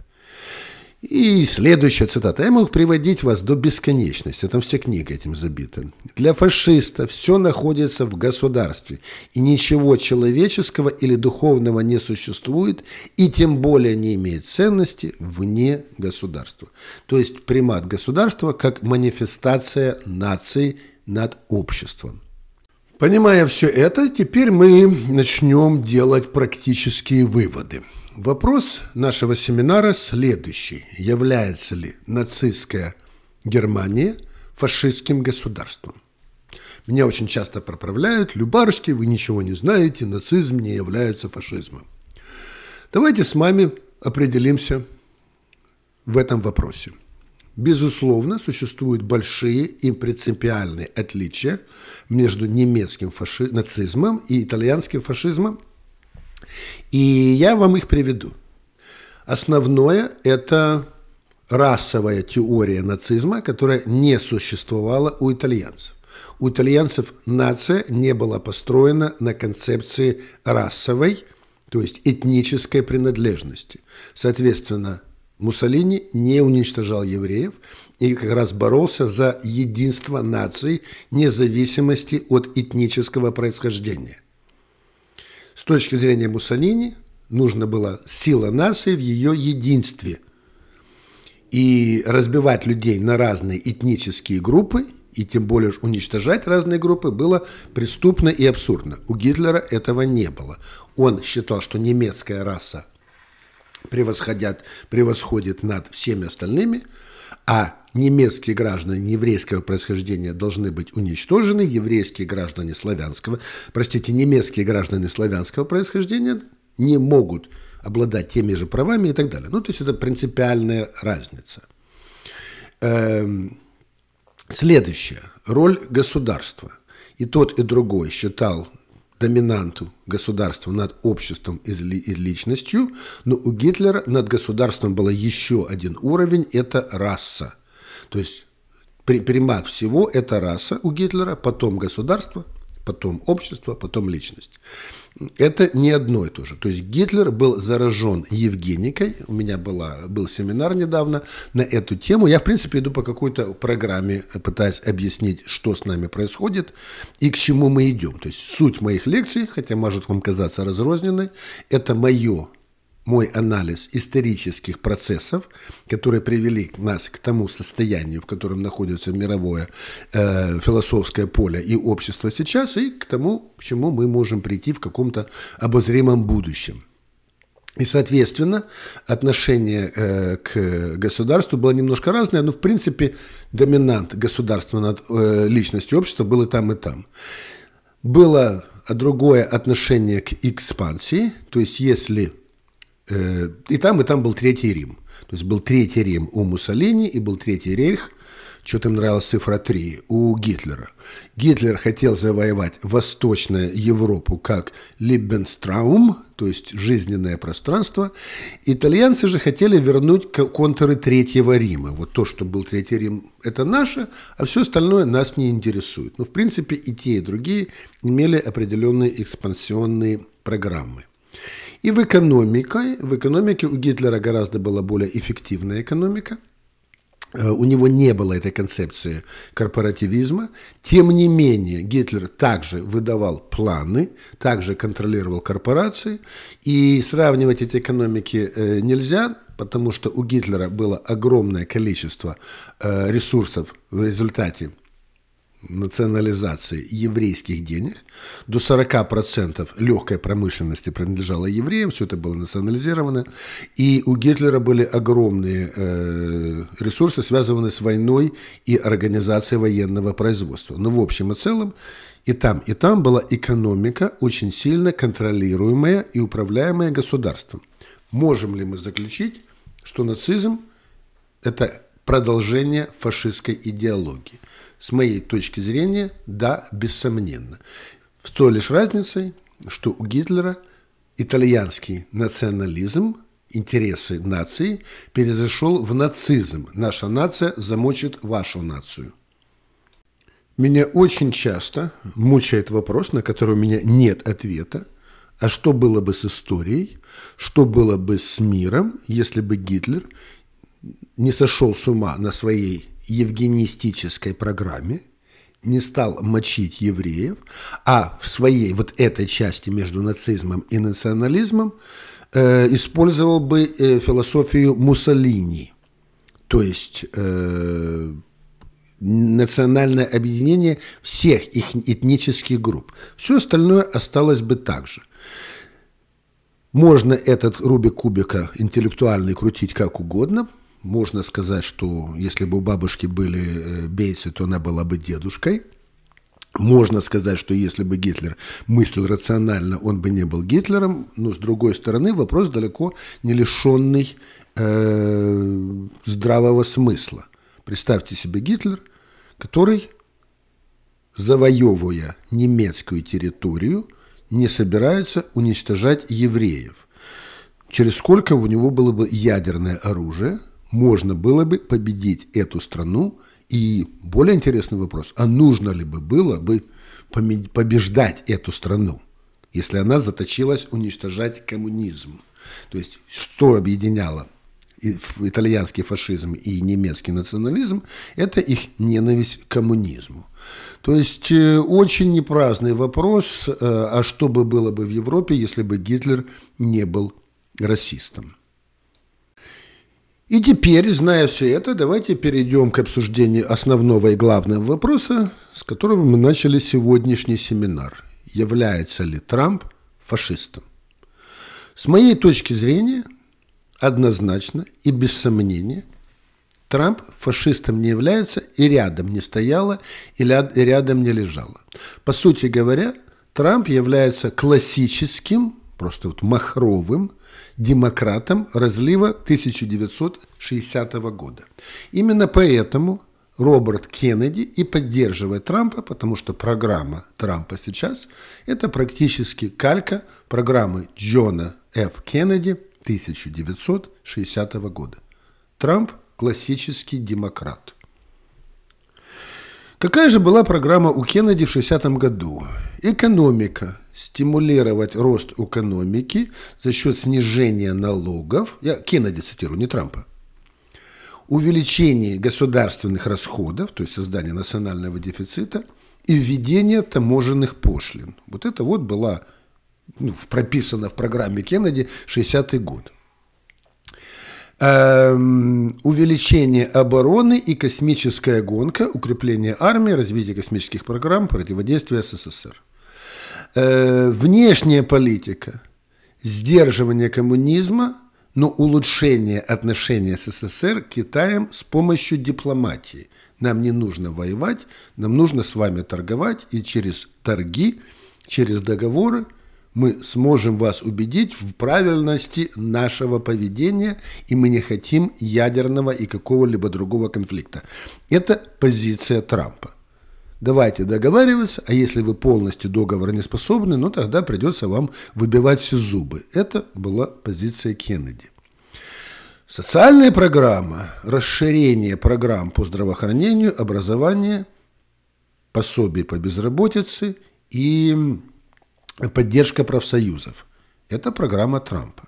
И следующая цитата. Я могу приводить вас до бесконечности. Там все книги этим забиты. Для фашиста все находится в государстве. И ничего человеческого или духовного не существует, и тем более не имеет ценности вне государства. То есть примат государства как манифестация нации над обществом. Понимая все это, теперь мы начнем делать практические выводы. Вопрос нашего семинара следующий. Является ли нацистская Германия фашистским государством? Меня очень часто проправляют. Любарский, вы ничего не знаете, нацизм не является фашизмом. Давайте с вами определимся в этом вопросе. Безусловно, существуют большие и принципиальные отличия между немецким фаши... нацизмом и итальянским фашизмом. И я вам их приведу. Основное – это расовая теория нацизма, которая не существовала у итальянцев. У итальянцев нация не была построена на концепции расовой, то есть этнической принадлежности. Соответственно, Муссолини не уничтожал евреев и как раз боролся за единство наций независимости от этнического происхождения. С точки зрения Муссолини нужно было сила нации в ее единстве. И разбивать людей на разные этнические группы, и тем более уничтожать разные группы, было преступно и абсурдно. У Гитлера этого не было. Он считал, что немецкая раса превосходит над всеми остальными, а немецкие граждане еврейского происхождения должны быть уничтожены, еврейские граждане славянского, простите, немецкие граждане славянского происхождения не могут обладать теми же правами и так далее. Ну, то есть это принципиальная разница. Эм, следующее. Роль государства. И тот, и другой считал доминанту государства над обществом и личностью, но у Гитлера над государством был еще один уровень – это раса. То есть примат всего – это раса у Гитлера, потом государство, потом общество, потом личность. Это не одно и то же. То есть Гитлер был заражен Евгеникой. У меня была, был семинар недавно на эту тему. Я, в принципе, иду по какой-то программе, пытаясь объяснить, что с нами происходит и к чему мы идем. То есть суть моих лекций, хотя может вам казаться разрозненной, это мое мой анализ исторических процессов, которые привели нас к тому состоянию, в котором находится мировое э, философское поле и общество сейчас, и к тому, к чему мы можем прийти в каком-то обозримом будущем. И, соответственно, отношение э, к государству было немножко разное, но, в принципе, доминант государства над э, личностью общества был и там, и там. Было другое отношение к экспансии, то есть если и там, и там был Третий Рим. То есть был Третий Рим у Муссолини и был Третий Рейх, что-то им нравилась цифра 3, у Гитлера. Гитлер хотел завоевать Восточную Европу как Либбенстраум, то есть жизненное пространство. Итальянцы же хотели вернуть контуры Третьего Рима. Вот то, что был Третий Рим, это наше, а все остальное нас не интересует. Но, в принципе, и те, и другие имели определенные экспансионные программы. И в экономике, в экономике у Гитлера гораздо была более эффективная экономика. Э, у него не было этой концепции корпоративизма. Тем не менее, Гитлер также выдавал планы, также контролировал корпорации. И сравнивать эти экономики э, нельзя, потому что у Гитлера было огромное количество э, ресурсов в результате национализации еврейских денег. До 40% легкой промышленности принадлежало евреям, все это было национализировано. И у Гитлера были огромные э, ресурсы, связанные с войной и организацией военного производства. Но в общем и целом и там, и там была экономика, очень сильно контролируемая и управляемая государством. Можем ли мы заключить, что нацизм – это продолжение фашистской идеологии? С моей точки зрения, да, бессомненно. В той лишь разницей, что у Гитлера итальянский национализм, интересы нации, перезашел в нацизм. Наша нация замочит вашу нацию. Меня очень часто мучает вопрос, на который у меня нет ответа. А что было бы с историей? Что было бы с миром, если бы Гитлер не сошел с ума на своей евгенистической программе, не стал мочить евреев, а в своей вот этой части между нацизмом и национализмом э, использовал бы э, философию Муссолини, то есть э, национальное объединение всех их этнических групп. Все остальное осталось бы так же. Можно этот рубик кубика интеллектуальный крутить как угодно – можно сказать, что если бы у бабушки были э, бейцы, то она была бы дедушкой. Можно сказать, что если бы Гитлер мыслил рационально, он бы не был Гитлером. Но, с другой стороны, вопрос далеко не лишенный э, здравого смысла. Представьте себе Гитлер, который, завоевывая немецкую территорию, не собирается уничтожать евреев. Через сколько у него было бы ядерное оружие – можно было бы победить эту страну. И более интересный вопрос, а нужно ли бы было бы побеждать эту страну, если она заточилась уничтожать коммунизм? То есть что объединяло итальянский фашизм и немецкий национализм, это их ненависть к коммунизму. То есть э, очень непраздный вопрос, э, а что бы было бы в Европе, если бы Гитлер не был расистом. И теперь, зная все это, давайте перейдем к обсуждению основного и главного вопроса, с которого мы начали сегодняшний семинар. Является ли Трамп фашистом? С моей точки зрения, однозначно и без сомнения, Трамп фашистом не является и рядом не стояла, и рядом не лежала. По сути говоря, Трамп является классическим, просто вот махровым демократом разлива 1960 года. Именно поэтому Роберт Кеннеди и поддерживает Трампа, потому что программа Трампа сейчас – это практически калька программы Джона Ф. Кеннеди 1960 года. Трамп – классический демократ. Какая же была программа у Кеннеди в 60-м году? Экономика. Стимулировать рост экономики за счет снижения налогов. Я Кеннеди цитирую, не Трампа. Увеличение государственных расходов, то есть создание национального дефицита, и введение таможенных пошлин. Вот это вот была ну, прописано в программе Кеннеди 60-й год. Эм, увеличение обороны и космическая гонка, укрепление армии, развитие космических программ, противодействие СССР. Э, внешняя политика, сдерживание коммунизма, но улучшение отношений с СССР Китаем с помощью дипломатии. Нам не нужно воевать, нам нужно с вами торговать, и через торги, через договоры – мы сможем вас убедить в правильности нашего поведения, и мы не хотим ядерного и какого-либо другого конфликта. Это позиция Трампа. Давайте договариваться, а если вы полностью договора не способны, ну тогда придется вам выбивать все зубы. Это была позиция Кеннеди. Социальная программа, расширение программ по здравоохранению, образованию, пособий по безработице и поддержка профсоюзов. Это программа Трампа.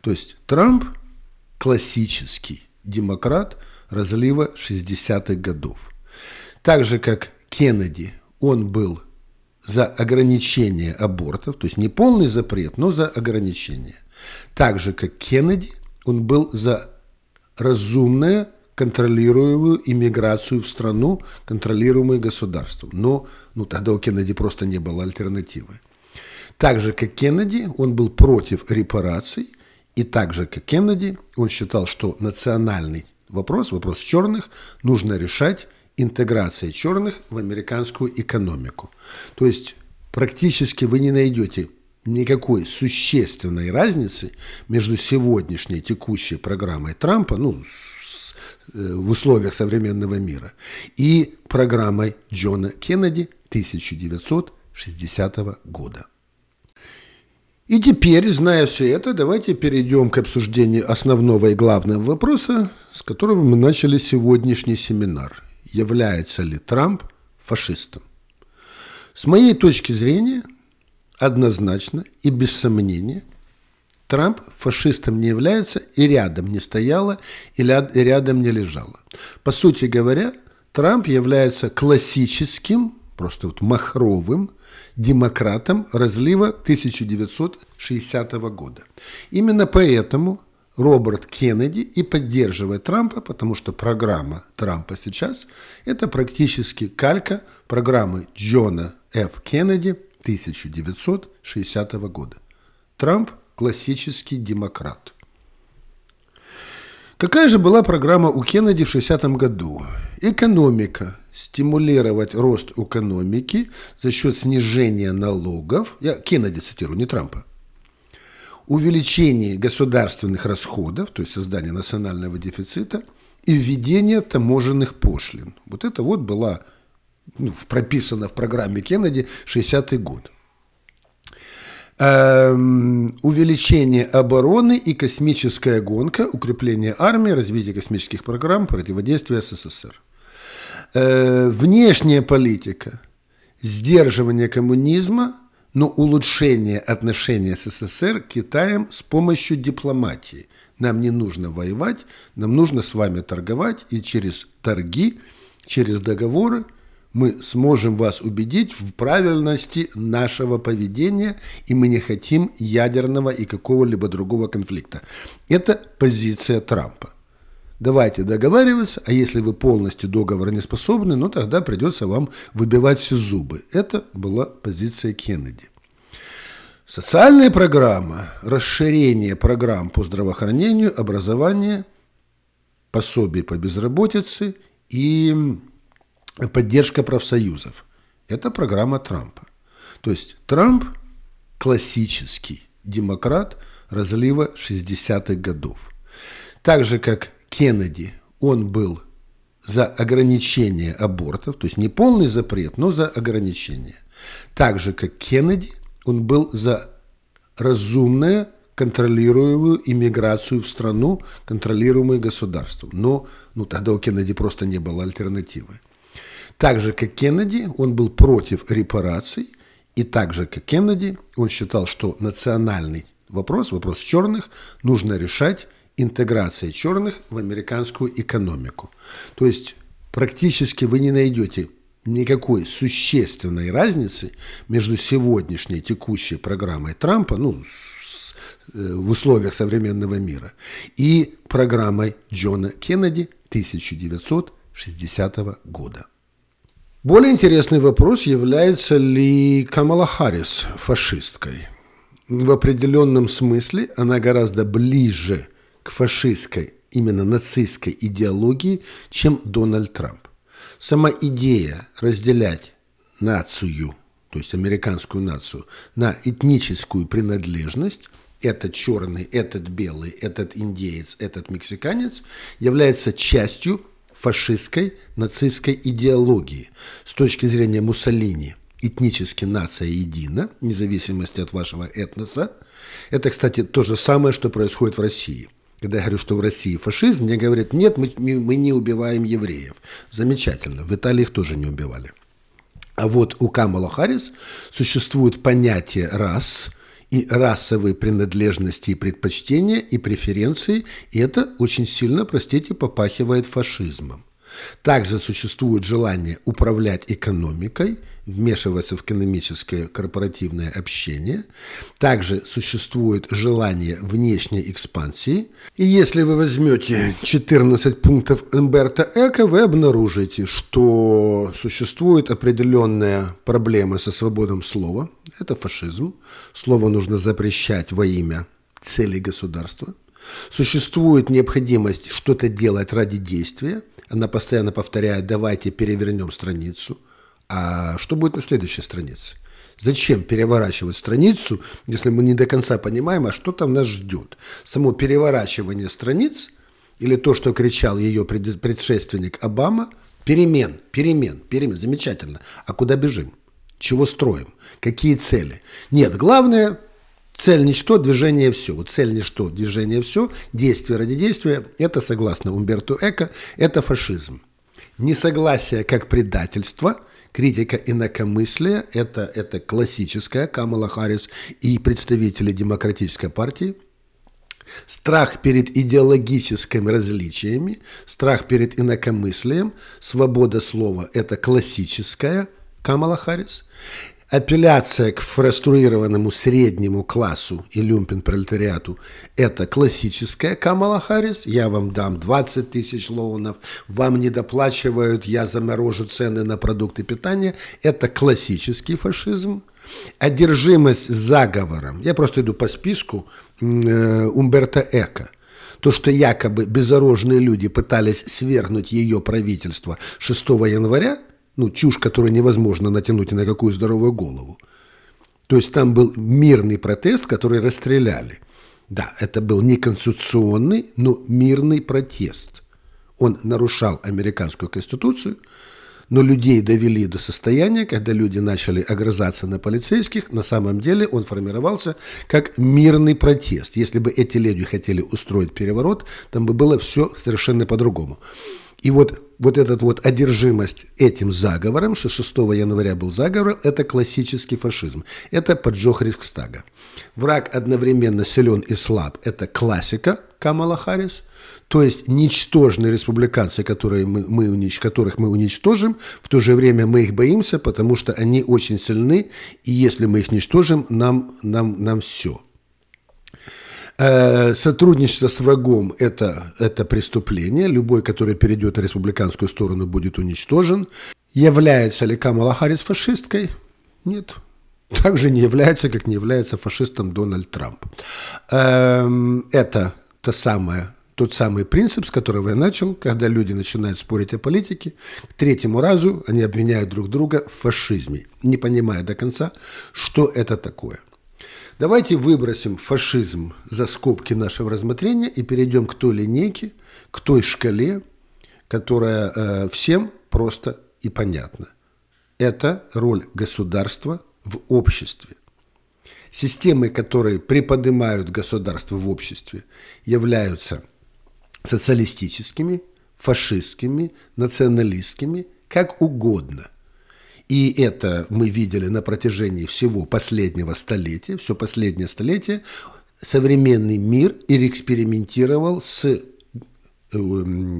То есть Трамп классический демократ разлива 60-х годов. Так же, как Кеннеди, он был за ограничение абортов, то есть не полный запрет, но за ограничение. Так же, как Кеннеди, он был за разумное контролируемую иммиграцию в страну, контролируемую государством. Но ну, тогда у Кеннеди просто не было альтернативы. Так же, как Кеннеди, он был против репараций, и так же, как Кеннеди, он считал, что национальный вопрос, вопрос черных, нужно решать интеграцией черных в американскую экономику. То есть практически вы не найдете никакой существенной разницы между сегодняшней текущей программой Трампа, ну, с, э, в условиях современного мира, и программой Джона Кеннеди 1960 года. И теперь, зная все это, давайте перейдем к обсуждению основного и главного вопроса, с которого мы начали сегодняшний семинар. Является ли Трамп фашистом? С моей точки зрения, однозначно и без сомнения, Трамп фашистом не является и рядом не стояла, и рядом не лежала. По сути говоря, Трамп является классическим, просто вот махровым демократом разлива 1960 года. Именно поэтому Роберт Кеннеди и поддерживает Трампа, потому что программа Трампа сейчас – это практически калька программы Джона Ф. Кеннеди 1960 года. Трамп – классический демократ – Какая же была программа у Кеннеди в 60 году? Экономика. Стимулировать рост экономики за счет снижения налогов. Я Кеннеди цитирую, не Трампа. Увеличение государственных расходов, то есть создание национального дефицита, и введение таможенных пошлин. Вот это вот было ну, прописано в программе Кеннеди 60-й год. Эм, увеличение обороны и космическая гонка, укрепление армии, развитие космических программ, противодействие СССР. Э, внешняя политика, сдерживание коммунизма, но улучшение отношений с СССР Китаем с помощью дипломатии. Нам не нужно воевать, нам нужно с вами торговать, и через торги, через договоры – мы сможем вас убедить в правильности нашего поведения, и мы не хотим ядерного и какого-либо другого конфликта. Это позиция Трампа. Давайте договариваться, а если вы полностью договора не способны, ну тогда придется вам выбивать все зубы. Это была позиция Кеннеди. Социальная программа, расширение программ по здравоохранению, образованию, пособий по безработице и поддержка профсоюзов. Это программа Трампа. То есть Трамп классический демократ разлива 60-х годов. Так же, как Кеннеди, он был за ограничение абортов, то есть не полный запрет, но за ограничение. Так же, как Кеннеди, он был за разумное контролируемую иммиграцию в страну, контролируемую государством. Но ну, тогда у Кеннеди просто не было альтернативы. Так же, как Кеннеди, он был против репараций, и так же, как Кеннеди, он считал, что национальный вопрос, вопрос черных, нужно решать интеграцией черных в американскую экономику. То есть практически вы не найдете никакой существенной разницы между сегодняшней текущей программой Трампа, ну, с, э, в условиях современного мира, и программой Джона Кеннеди 1960 года. Более интересный вопрос, является ли Камала Харрис фашисткой. В определенном смысле она гораздо ближе к фашистской, именно нацистской идеологии, чем Дональд Трамп. Сама идея разделять нацию, то есть американскую нацию, на этническую принадлежность, этот черный, этот белый, этот индеец, этот мексиканец, является частью фашистской, нацистской идеологии. С точки зрения Муссолини, этнически нация едина, вне зависимости от вашего этноса. Это, кстати, то же самое, что происходит в России – когда я говорю, что в России фашизм, мне говорят, нет, мы, мы не убиваем евреев. Замечательно, в Италии их тоже не убивали. А вот у Камала Харрис существует понятие рас и расовые принадлежности и предпочтения и преференции, и это очень сильно, простите, попахивает фашизмом. Также существует желание управлять экономикой, вмешиваться в экономическое корпоративное общение. Также существует желание внешней экспансии. И если вы возьмете 14 пунктов Эмберта Эко, вы обнаружите, что существует определенная проблема со свободом слова. Это фашизм. Слово нужно запрещать во имя целей государства. Существует необходимость что-то делать ради действия. Она постоянно повторяет, давайте перевернем страницу. А что будет на следующей странице? Зачем переворачивать страницу, если мы не до конца понимаем, а что там нас ждет? Само переворачивание страниц или то, что кричал ее предшественник Обама, перемен, перемен, перемен, замечательно. А куда бежим? Чего строим? Какие цели? Нет, главное Цель ничто, движение все. Вот цель ничто, движение все, действие ради действия – это, согласно Умберту Эко, это фашизм. Несогласие как предательство, критика инакомыслия – это, это классическая Камала Харрис и представители Демократической партии – Страх перед идеологическими различиями, страх перед инакомыслием, свобода слова – это классическая Камала Харрис апелляция к фруструированному среднему классу и люмпен-пролетариату – это классическая Камала Харрис. Я вам дам 20 тысяч лоунов, вам не доплачивают, я заморожу цены на продукты питания. Это классический фашизм. Одержимость заговором. Я просто иду по списку э, Умберта Эко. То, что якобы безоружные люди пытались свергнуть ее правительство 6 января – ну, чушь, которую невозможно натянуть на какую здоровую голову. То есть там был мирный протест, который расстреляли. Да, это был не конституционный, но мирный протест. Он нарушал американскую конституцию, но людей довели до состояния, когда люди начали огрызаться на полицейских, на самом деле он формировался как мирный протест. Если бы эти люди хотели устроить переворот, там бы было все совершенно по-другому. И вот, вот эта вот одержимость этим заговором, что 6 января был заговор, это классический фашизм. Это поджог Рейхстага. Враг одновременно силен и слаб. Это классика Камала Харрис. То есть ничтожные республиканцы, которые мы, мы, которых мы уничтожим, в то же время мы их боимся, потому что они очень сильны, и если мы их уничтожим, нам, нам, нам все – сотрудничество с врагом это, – это преступление. Любой, который перейдет на республиканскую сторону, будет уничтожен. Является ли Камала Харрис фашисткой? Нет. Так же не является, как не является фашистом Дональд Трамп. Эм, это то самое, тот самый принцип, с которого я начал, когда люди начинают спорить о политике. К третьему разу они обвиняют друг друга в фашизме, не понимая до конца, что это такое. Давайте выбросим фашизм за скобки нашего рассмотрения и перейдем к той линейке, к той шкале, которая э, всем просто и понятна. Это роль государства в обществе. Системы, которые приподнимают государство в обществе, являются социалистическими, фашистскими, националистскими, как угодно. И это мы видели на протяжении всего последнего столетия, все последнее столетие, современный мир экспериментировал с э,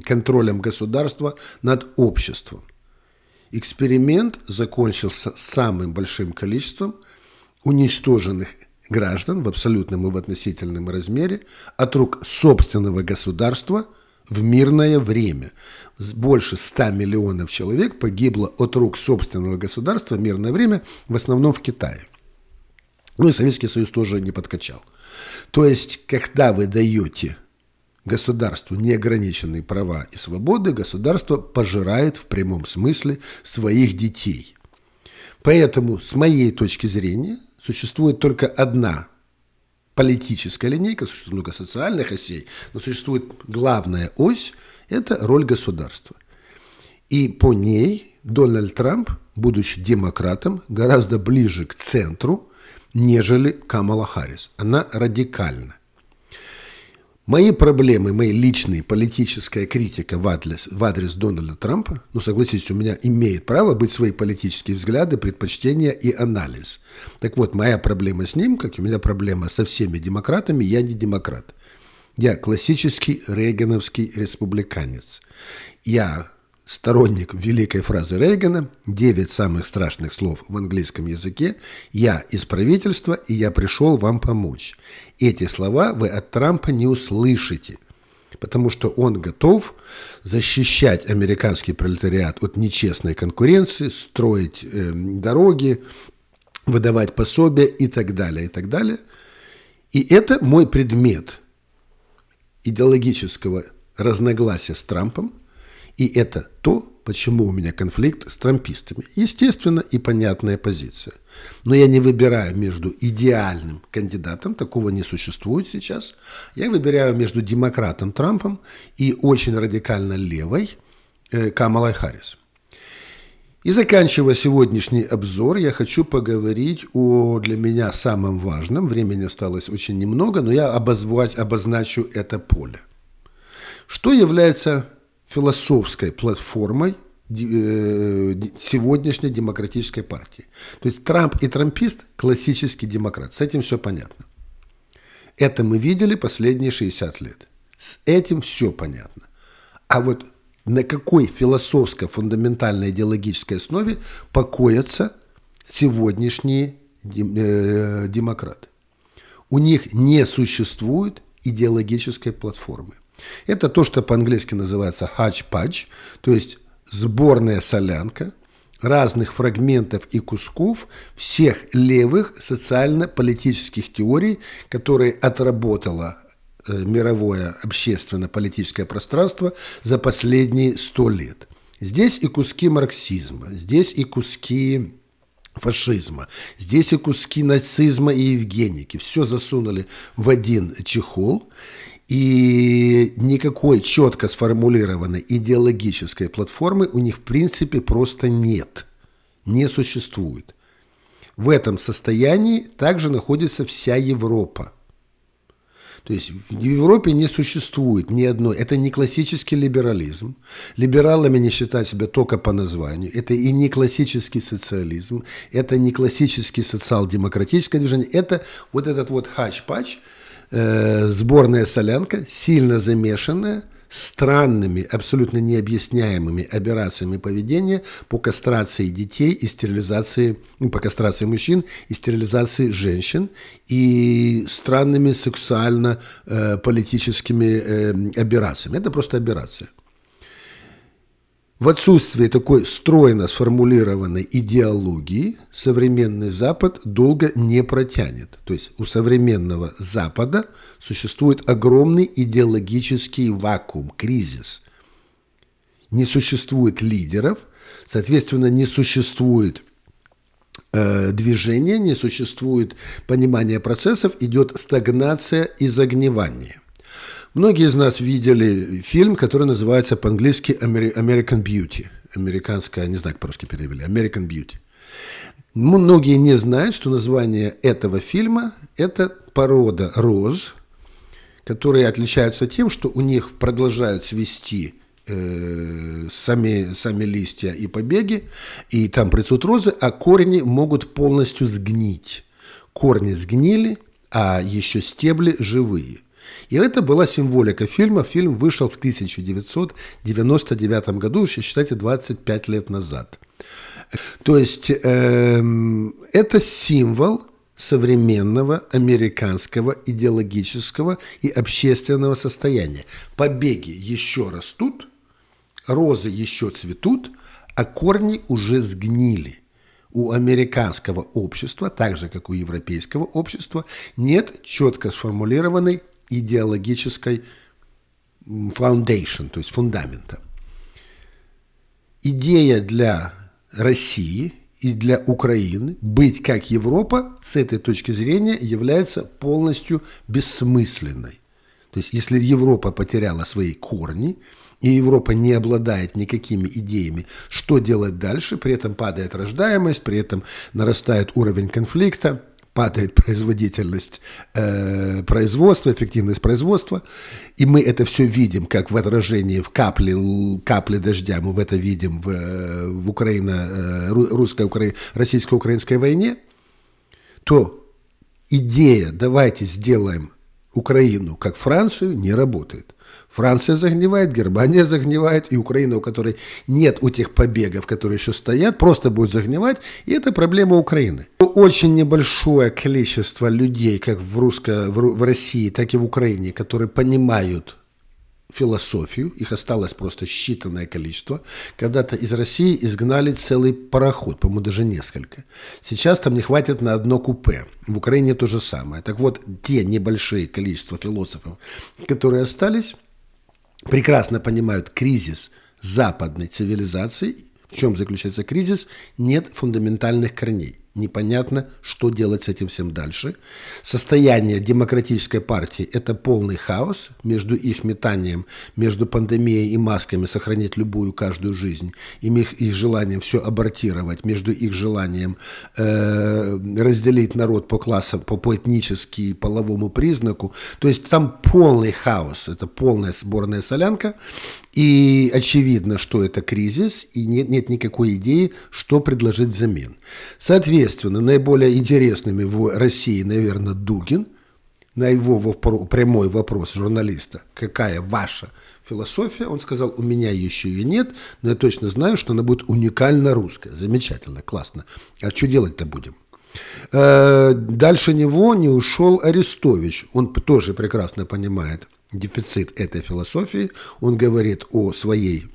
контролем государства над обществом. Эксперимент закончился самым большим количеством уничтоженных граждан в абсолютном и в относительном размере от рук собственного государства в мирное время. Больше 100 миллионов человек погибло от рук собственного государства в мирное время, в основном в Китае. Ну и Советский Союз тоже не подкачал. То есть, когда вы даете государству неограниченные права и свободы, государство пожирает в прямом смысле своих детей. Поэтому, с моей точки зрения, существует только одна политическая линейка, существует много социальных осей, но существует главная ось – это роль государства. И по ней Дональд Трамп, будучи демократом, гораздо ближе к центру, нежели Камала Харрис. Она радикальна. Мои проблемы, мои личные, политическая критика в адрес, в адрес Дональда Трампа, ну, согласитесь, у меня имеет право быть свои политические взгляды, предпочтения и анализ. Так вот, моя проблема с ним, как у меня проблема со всеми демократами, я не демократ. Я классический рейгановский республиканец. Я сторонник великой фразы Рейгана «Девять самых страшных слов в английском языке. Я из правительства, и я пришел вам помочь». Эти слова вы от Трампа не услышите, потому что он готов защищать американский пролетариат от нечестной конкуренции, строить э, дороги, выдавать пособия и так далее, и так далее. И это мой предмет идеологического разногласия с Трампом – и это то, почему у меня конфликт с трампистами. Естественно и понятная позиция. Но я не выбираю между идеальным кандидатом, такого не существует сейчас. Я выбираю между демократом Трампом и очень радикально левой э, Камалой Харрис. И заканчивая сегодняшний обзор, я хочу поговорить о для меня самом важном. Времени осталось очень немного, но я обозвать, обозначу это поле. Что является философской платформой э, сегодняшней демократической партии. То есть Трамп и трампист – классический демократ. С этим все понятно. Это мы видели последние 60 лет. С этим все понятно. А вот на какой философской, фундаментальной идеологической основе покоятся сегодняшние э, демократы? У них не существует идеологической платформы. Это то, что по-английски называется хач-пач, то есть сборная солянка разных фрагментов и кусков всех левых социально-политических теорий, которые отработало э, мировое общественно-политическое пространство за последние сто лет. Здесь и куски марксизма, здесь и куски фашизма. Здесь и куски нацизма и евгеники. Все засунули в один чехол. И никакой четко сформулированной идеологической платформы у них в принципе просто нет, не существует. В этом состоянии также находится вся Европа. То есть в Европе не существует ни одной. Это не классический либерализм. Либералами не считать себя только по названию. Это и не классический социализм. Это не классический социал-демократическое движение. Это вот этот вот хач-пач – э, сборная солянка, сильно замешанная, странными, абсолютно необъясняемыми операциями поведения по кастрации детей и стерилизации, ну, по кастрации мужчин и стерилизации женщин и странными сексуально-политическими э, э, операциями. Это просто операция. В отсутствие такой стройно сформулированной идеологии современный Запад долго не протянет. То есть у современного Запада существует огромный идеологический вакуум, кризис. Не существует лидеров, соответственно, не существует э, движения, не существует понимания процессов, идет стагнация и загнивание. Многие из нас видели фильм, который называется по-английски American Beauty. Американская, не знаю, как по-русски перевели. American Beauty. Многие не знают, что название этого фильма – это порода роз, которые отличаются тем, что у них продолжают цвести э, сами, сами листья и побеги, и там прицут розы, а корни могут полностью сгнить. Корни сгнили, а еще стебли живые. И это была символика фильма. Фильм вышел в 1999 году, считайте, 25 лет назад. То есть э, это символ современного американского идеологического и общественного состояния. Побеги еще растут, розы еще цветут, а корни уже сгнили. У американского общества, так же как у европейского общества, нет четко сформулированной идеологической foundation, то есть фундамента. Идея для России и для Украины быть как Европа с этой точки зрения является полностью бессмысленной. То есть если Европа потеряла свои корни, и Европа не обладает никакими идеями, что делать дальше, при этом падает рождаемость, при этом нарастает уровень конфликта, падает производительность э, производства, эффективность производства, и мы это все видим, как в отражении в капле, капле дождя, мы в это видим в, в Украино, э, русско-укра... российско-украинской войне, то идея «давайте сделаем Украину как Францию» не работает. Франция загнивает, Германия загнивает, и Украина, у которой нет у тех побегов, которые еще стоят, просто будет загнивать, и это проблема Украины. Очень небольшое количество людей, как в, русско, в России, так и в Украине, которые понимают философию, их осталось просто считанное количество. Когда-то из России изгнали целый пароход, по-моему, даже несколько. Сейчас там не хватит на одно купе. В Украине то же самое. Так вот, те небольшие количество философов, которые остались, прекрасно понимают кризис западной цивилизации. В чем заключается кризис? Нет фундаментальных корней непонятно, что делать с этим всем дальше. Состояние демократической партии – это полный хаос между их метанием, между пандемией и масками сохранить любую, каждую жизнь, и их, их желанием все абортировать, между их желанием э, разделить народ по классам, по, по этнически, половому признаку. То есть там полный хаос, это полная сборная солянка, и очевидно, что это кризис, и нет, нет никакой идеи, что предложить взамен. Соответственно, наиболее интересными в России, наверное, Дугин. На его прямой вопрос журналиста, какая ваша философия, он сказал, у меня еще ее нет, но я точно знаю, что она будет уникально русская. Замечательно, классно. А что делать-то будем? Э, дальше него не ушел Арестович. Он тоже прекрасно понимает – дефицит этой философии. Он говорит о своей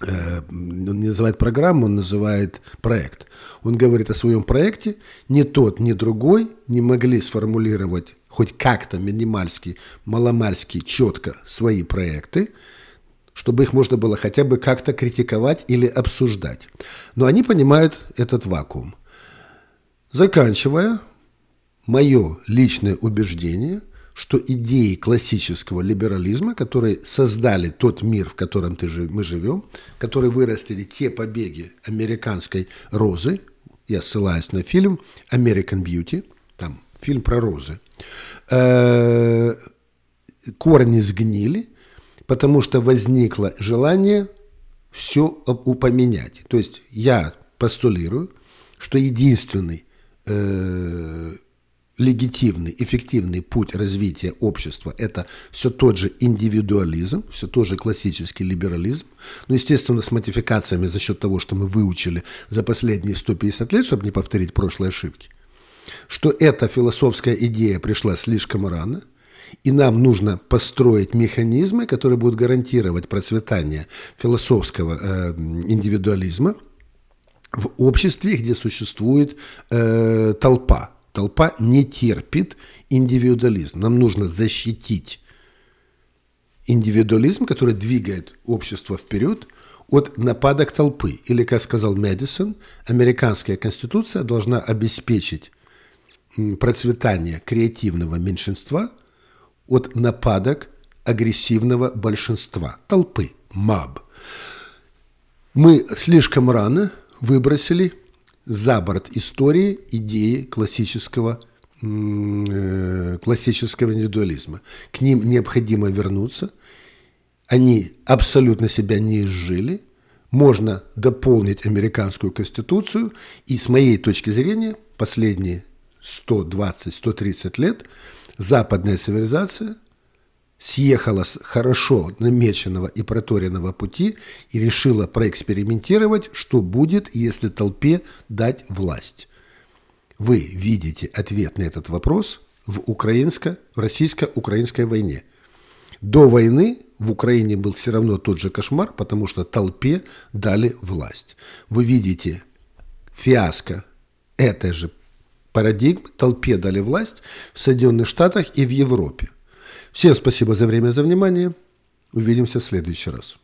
он не называет программу, он называет проект. Он говорит о своем проекте. Ни тот, ни другой не могли сформулировать хоть как-то минимальски, маломальски, четко свои проекты, чтобы их можно было хотя бы как-то критиковать или обсуждать. Но они понимают этот вакуум. Заканчивая, мое личное убеждение – что идеи классического либерализма, которые создали тот мир, в котором ты, мы живем, которые вырастили те побеги американской розы, я ссылаюсь на фильм «American Beauty», там фильм про розы, э, корни сгнили, потому что возникло желание все упоминать. То есть я постулирую, что единственный э, легитимный, эффективный путь развития общества – это все тот же индивидуализм, все тот же классический либерализм, но, естественно, с модификациями за счет того, что мы выучили за последние 150 лет, чтобы не повторить прошлые ошибки, что эта философская идея пришла слишком рано, и нам нужно построить механизмы, которые будут гарантировать процветание философского э, индивидуализма в обществе, где существует э, толпа – Толпа не терпит индивидуализм. Нам нужно защитить индивидуализм, который двигает общество вперед, от нападок толпы. Или, как сказал Мэдисон, американская конституция должна обеспечить процветание креативного меньшинства от нападок агрессивного большинства, толпы, маб. Мы слишком рано выбросили за борт истории идеи классического э, классического индивидуализма. К ним необходимо вернуться. они абсолютно себя не изжили. Можно дополнить американскую конституцию. И с моей точки зрения, последние 120-130 лет западная цивилизация съехала с хорошо намеченного и проторенного пути и решила проэкспериментировать, что будет, если толпе дать власть. Вы видите ответ на этот вопрос в, украинско, в российско-украинской войне. До войны в Украине был все равно тот же кошмар, потому что толпе дали власть. Вы видите фиаско этой же парадигмы, толпе дали власть в Соединенных Штатах и в Европе. Всем спасибо за время, за внимание. Увидимся в следующий раз.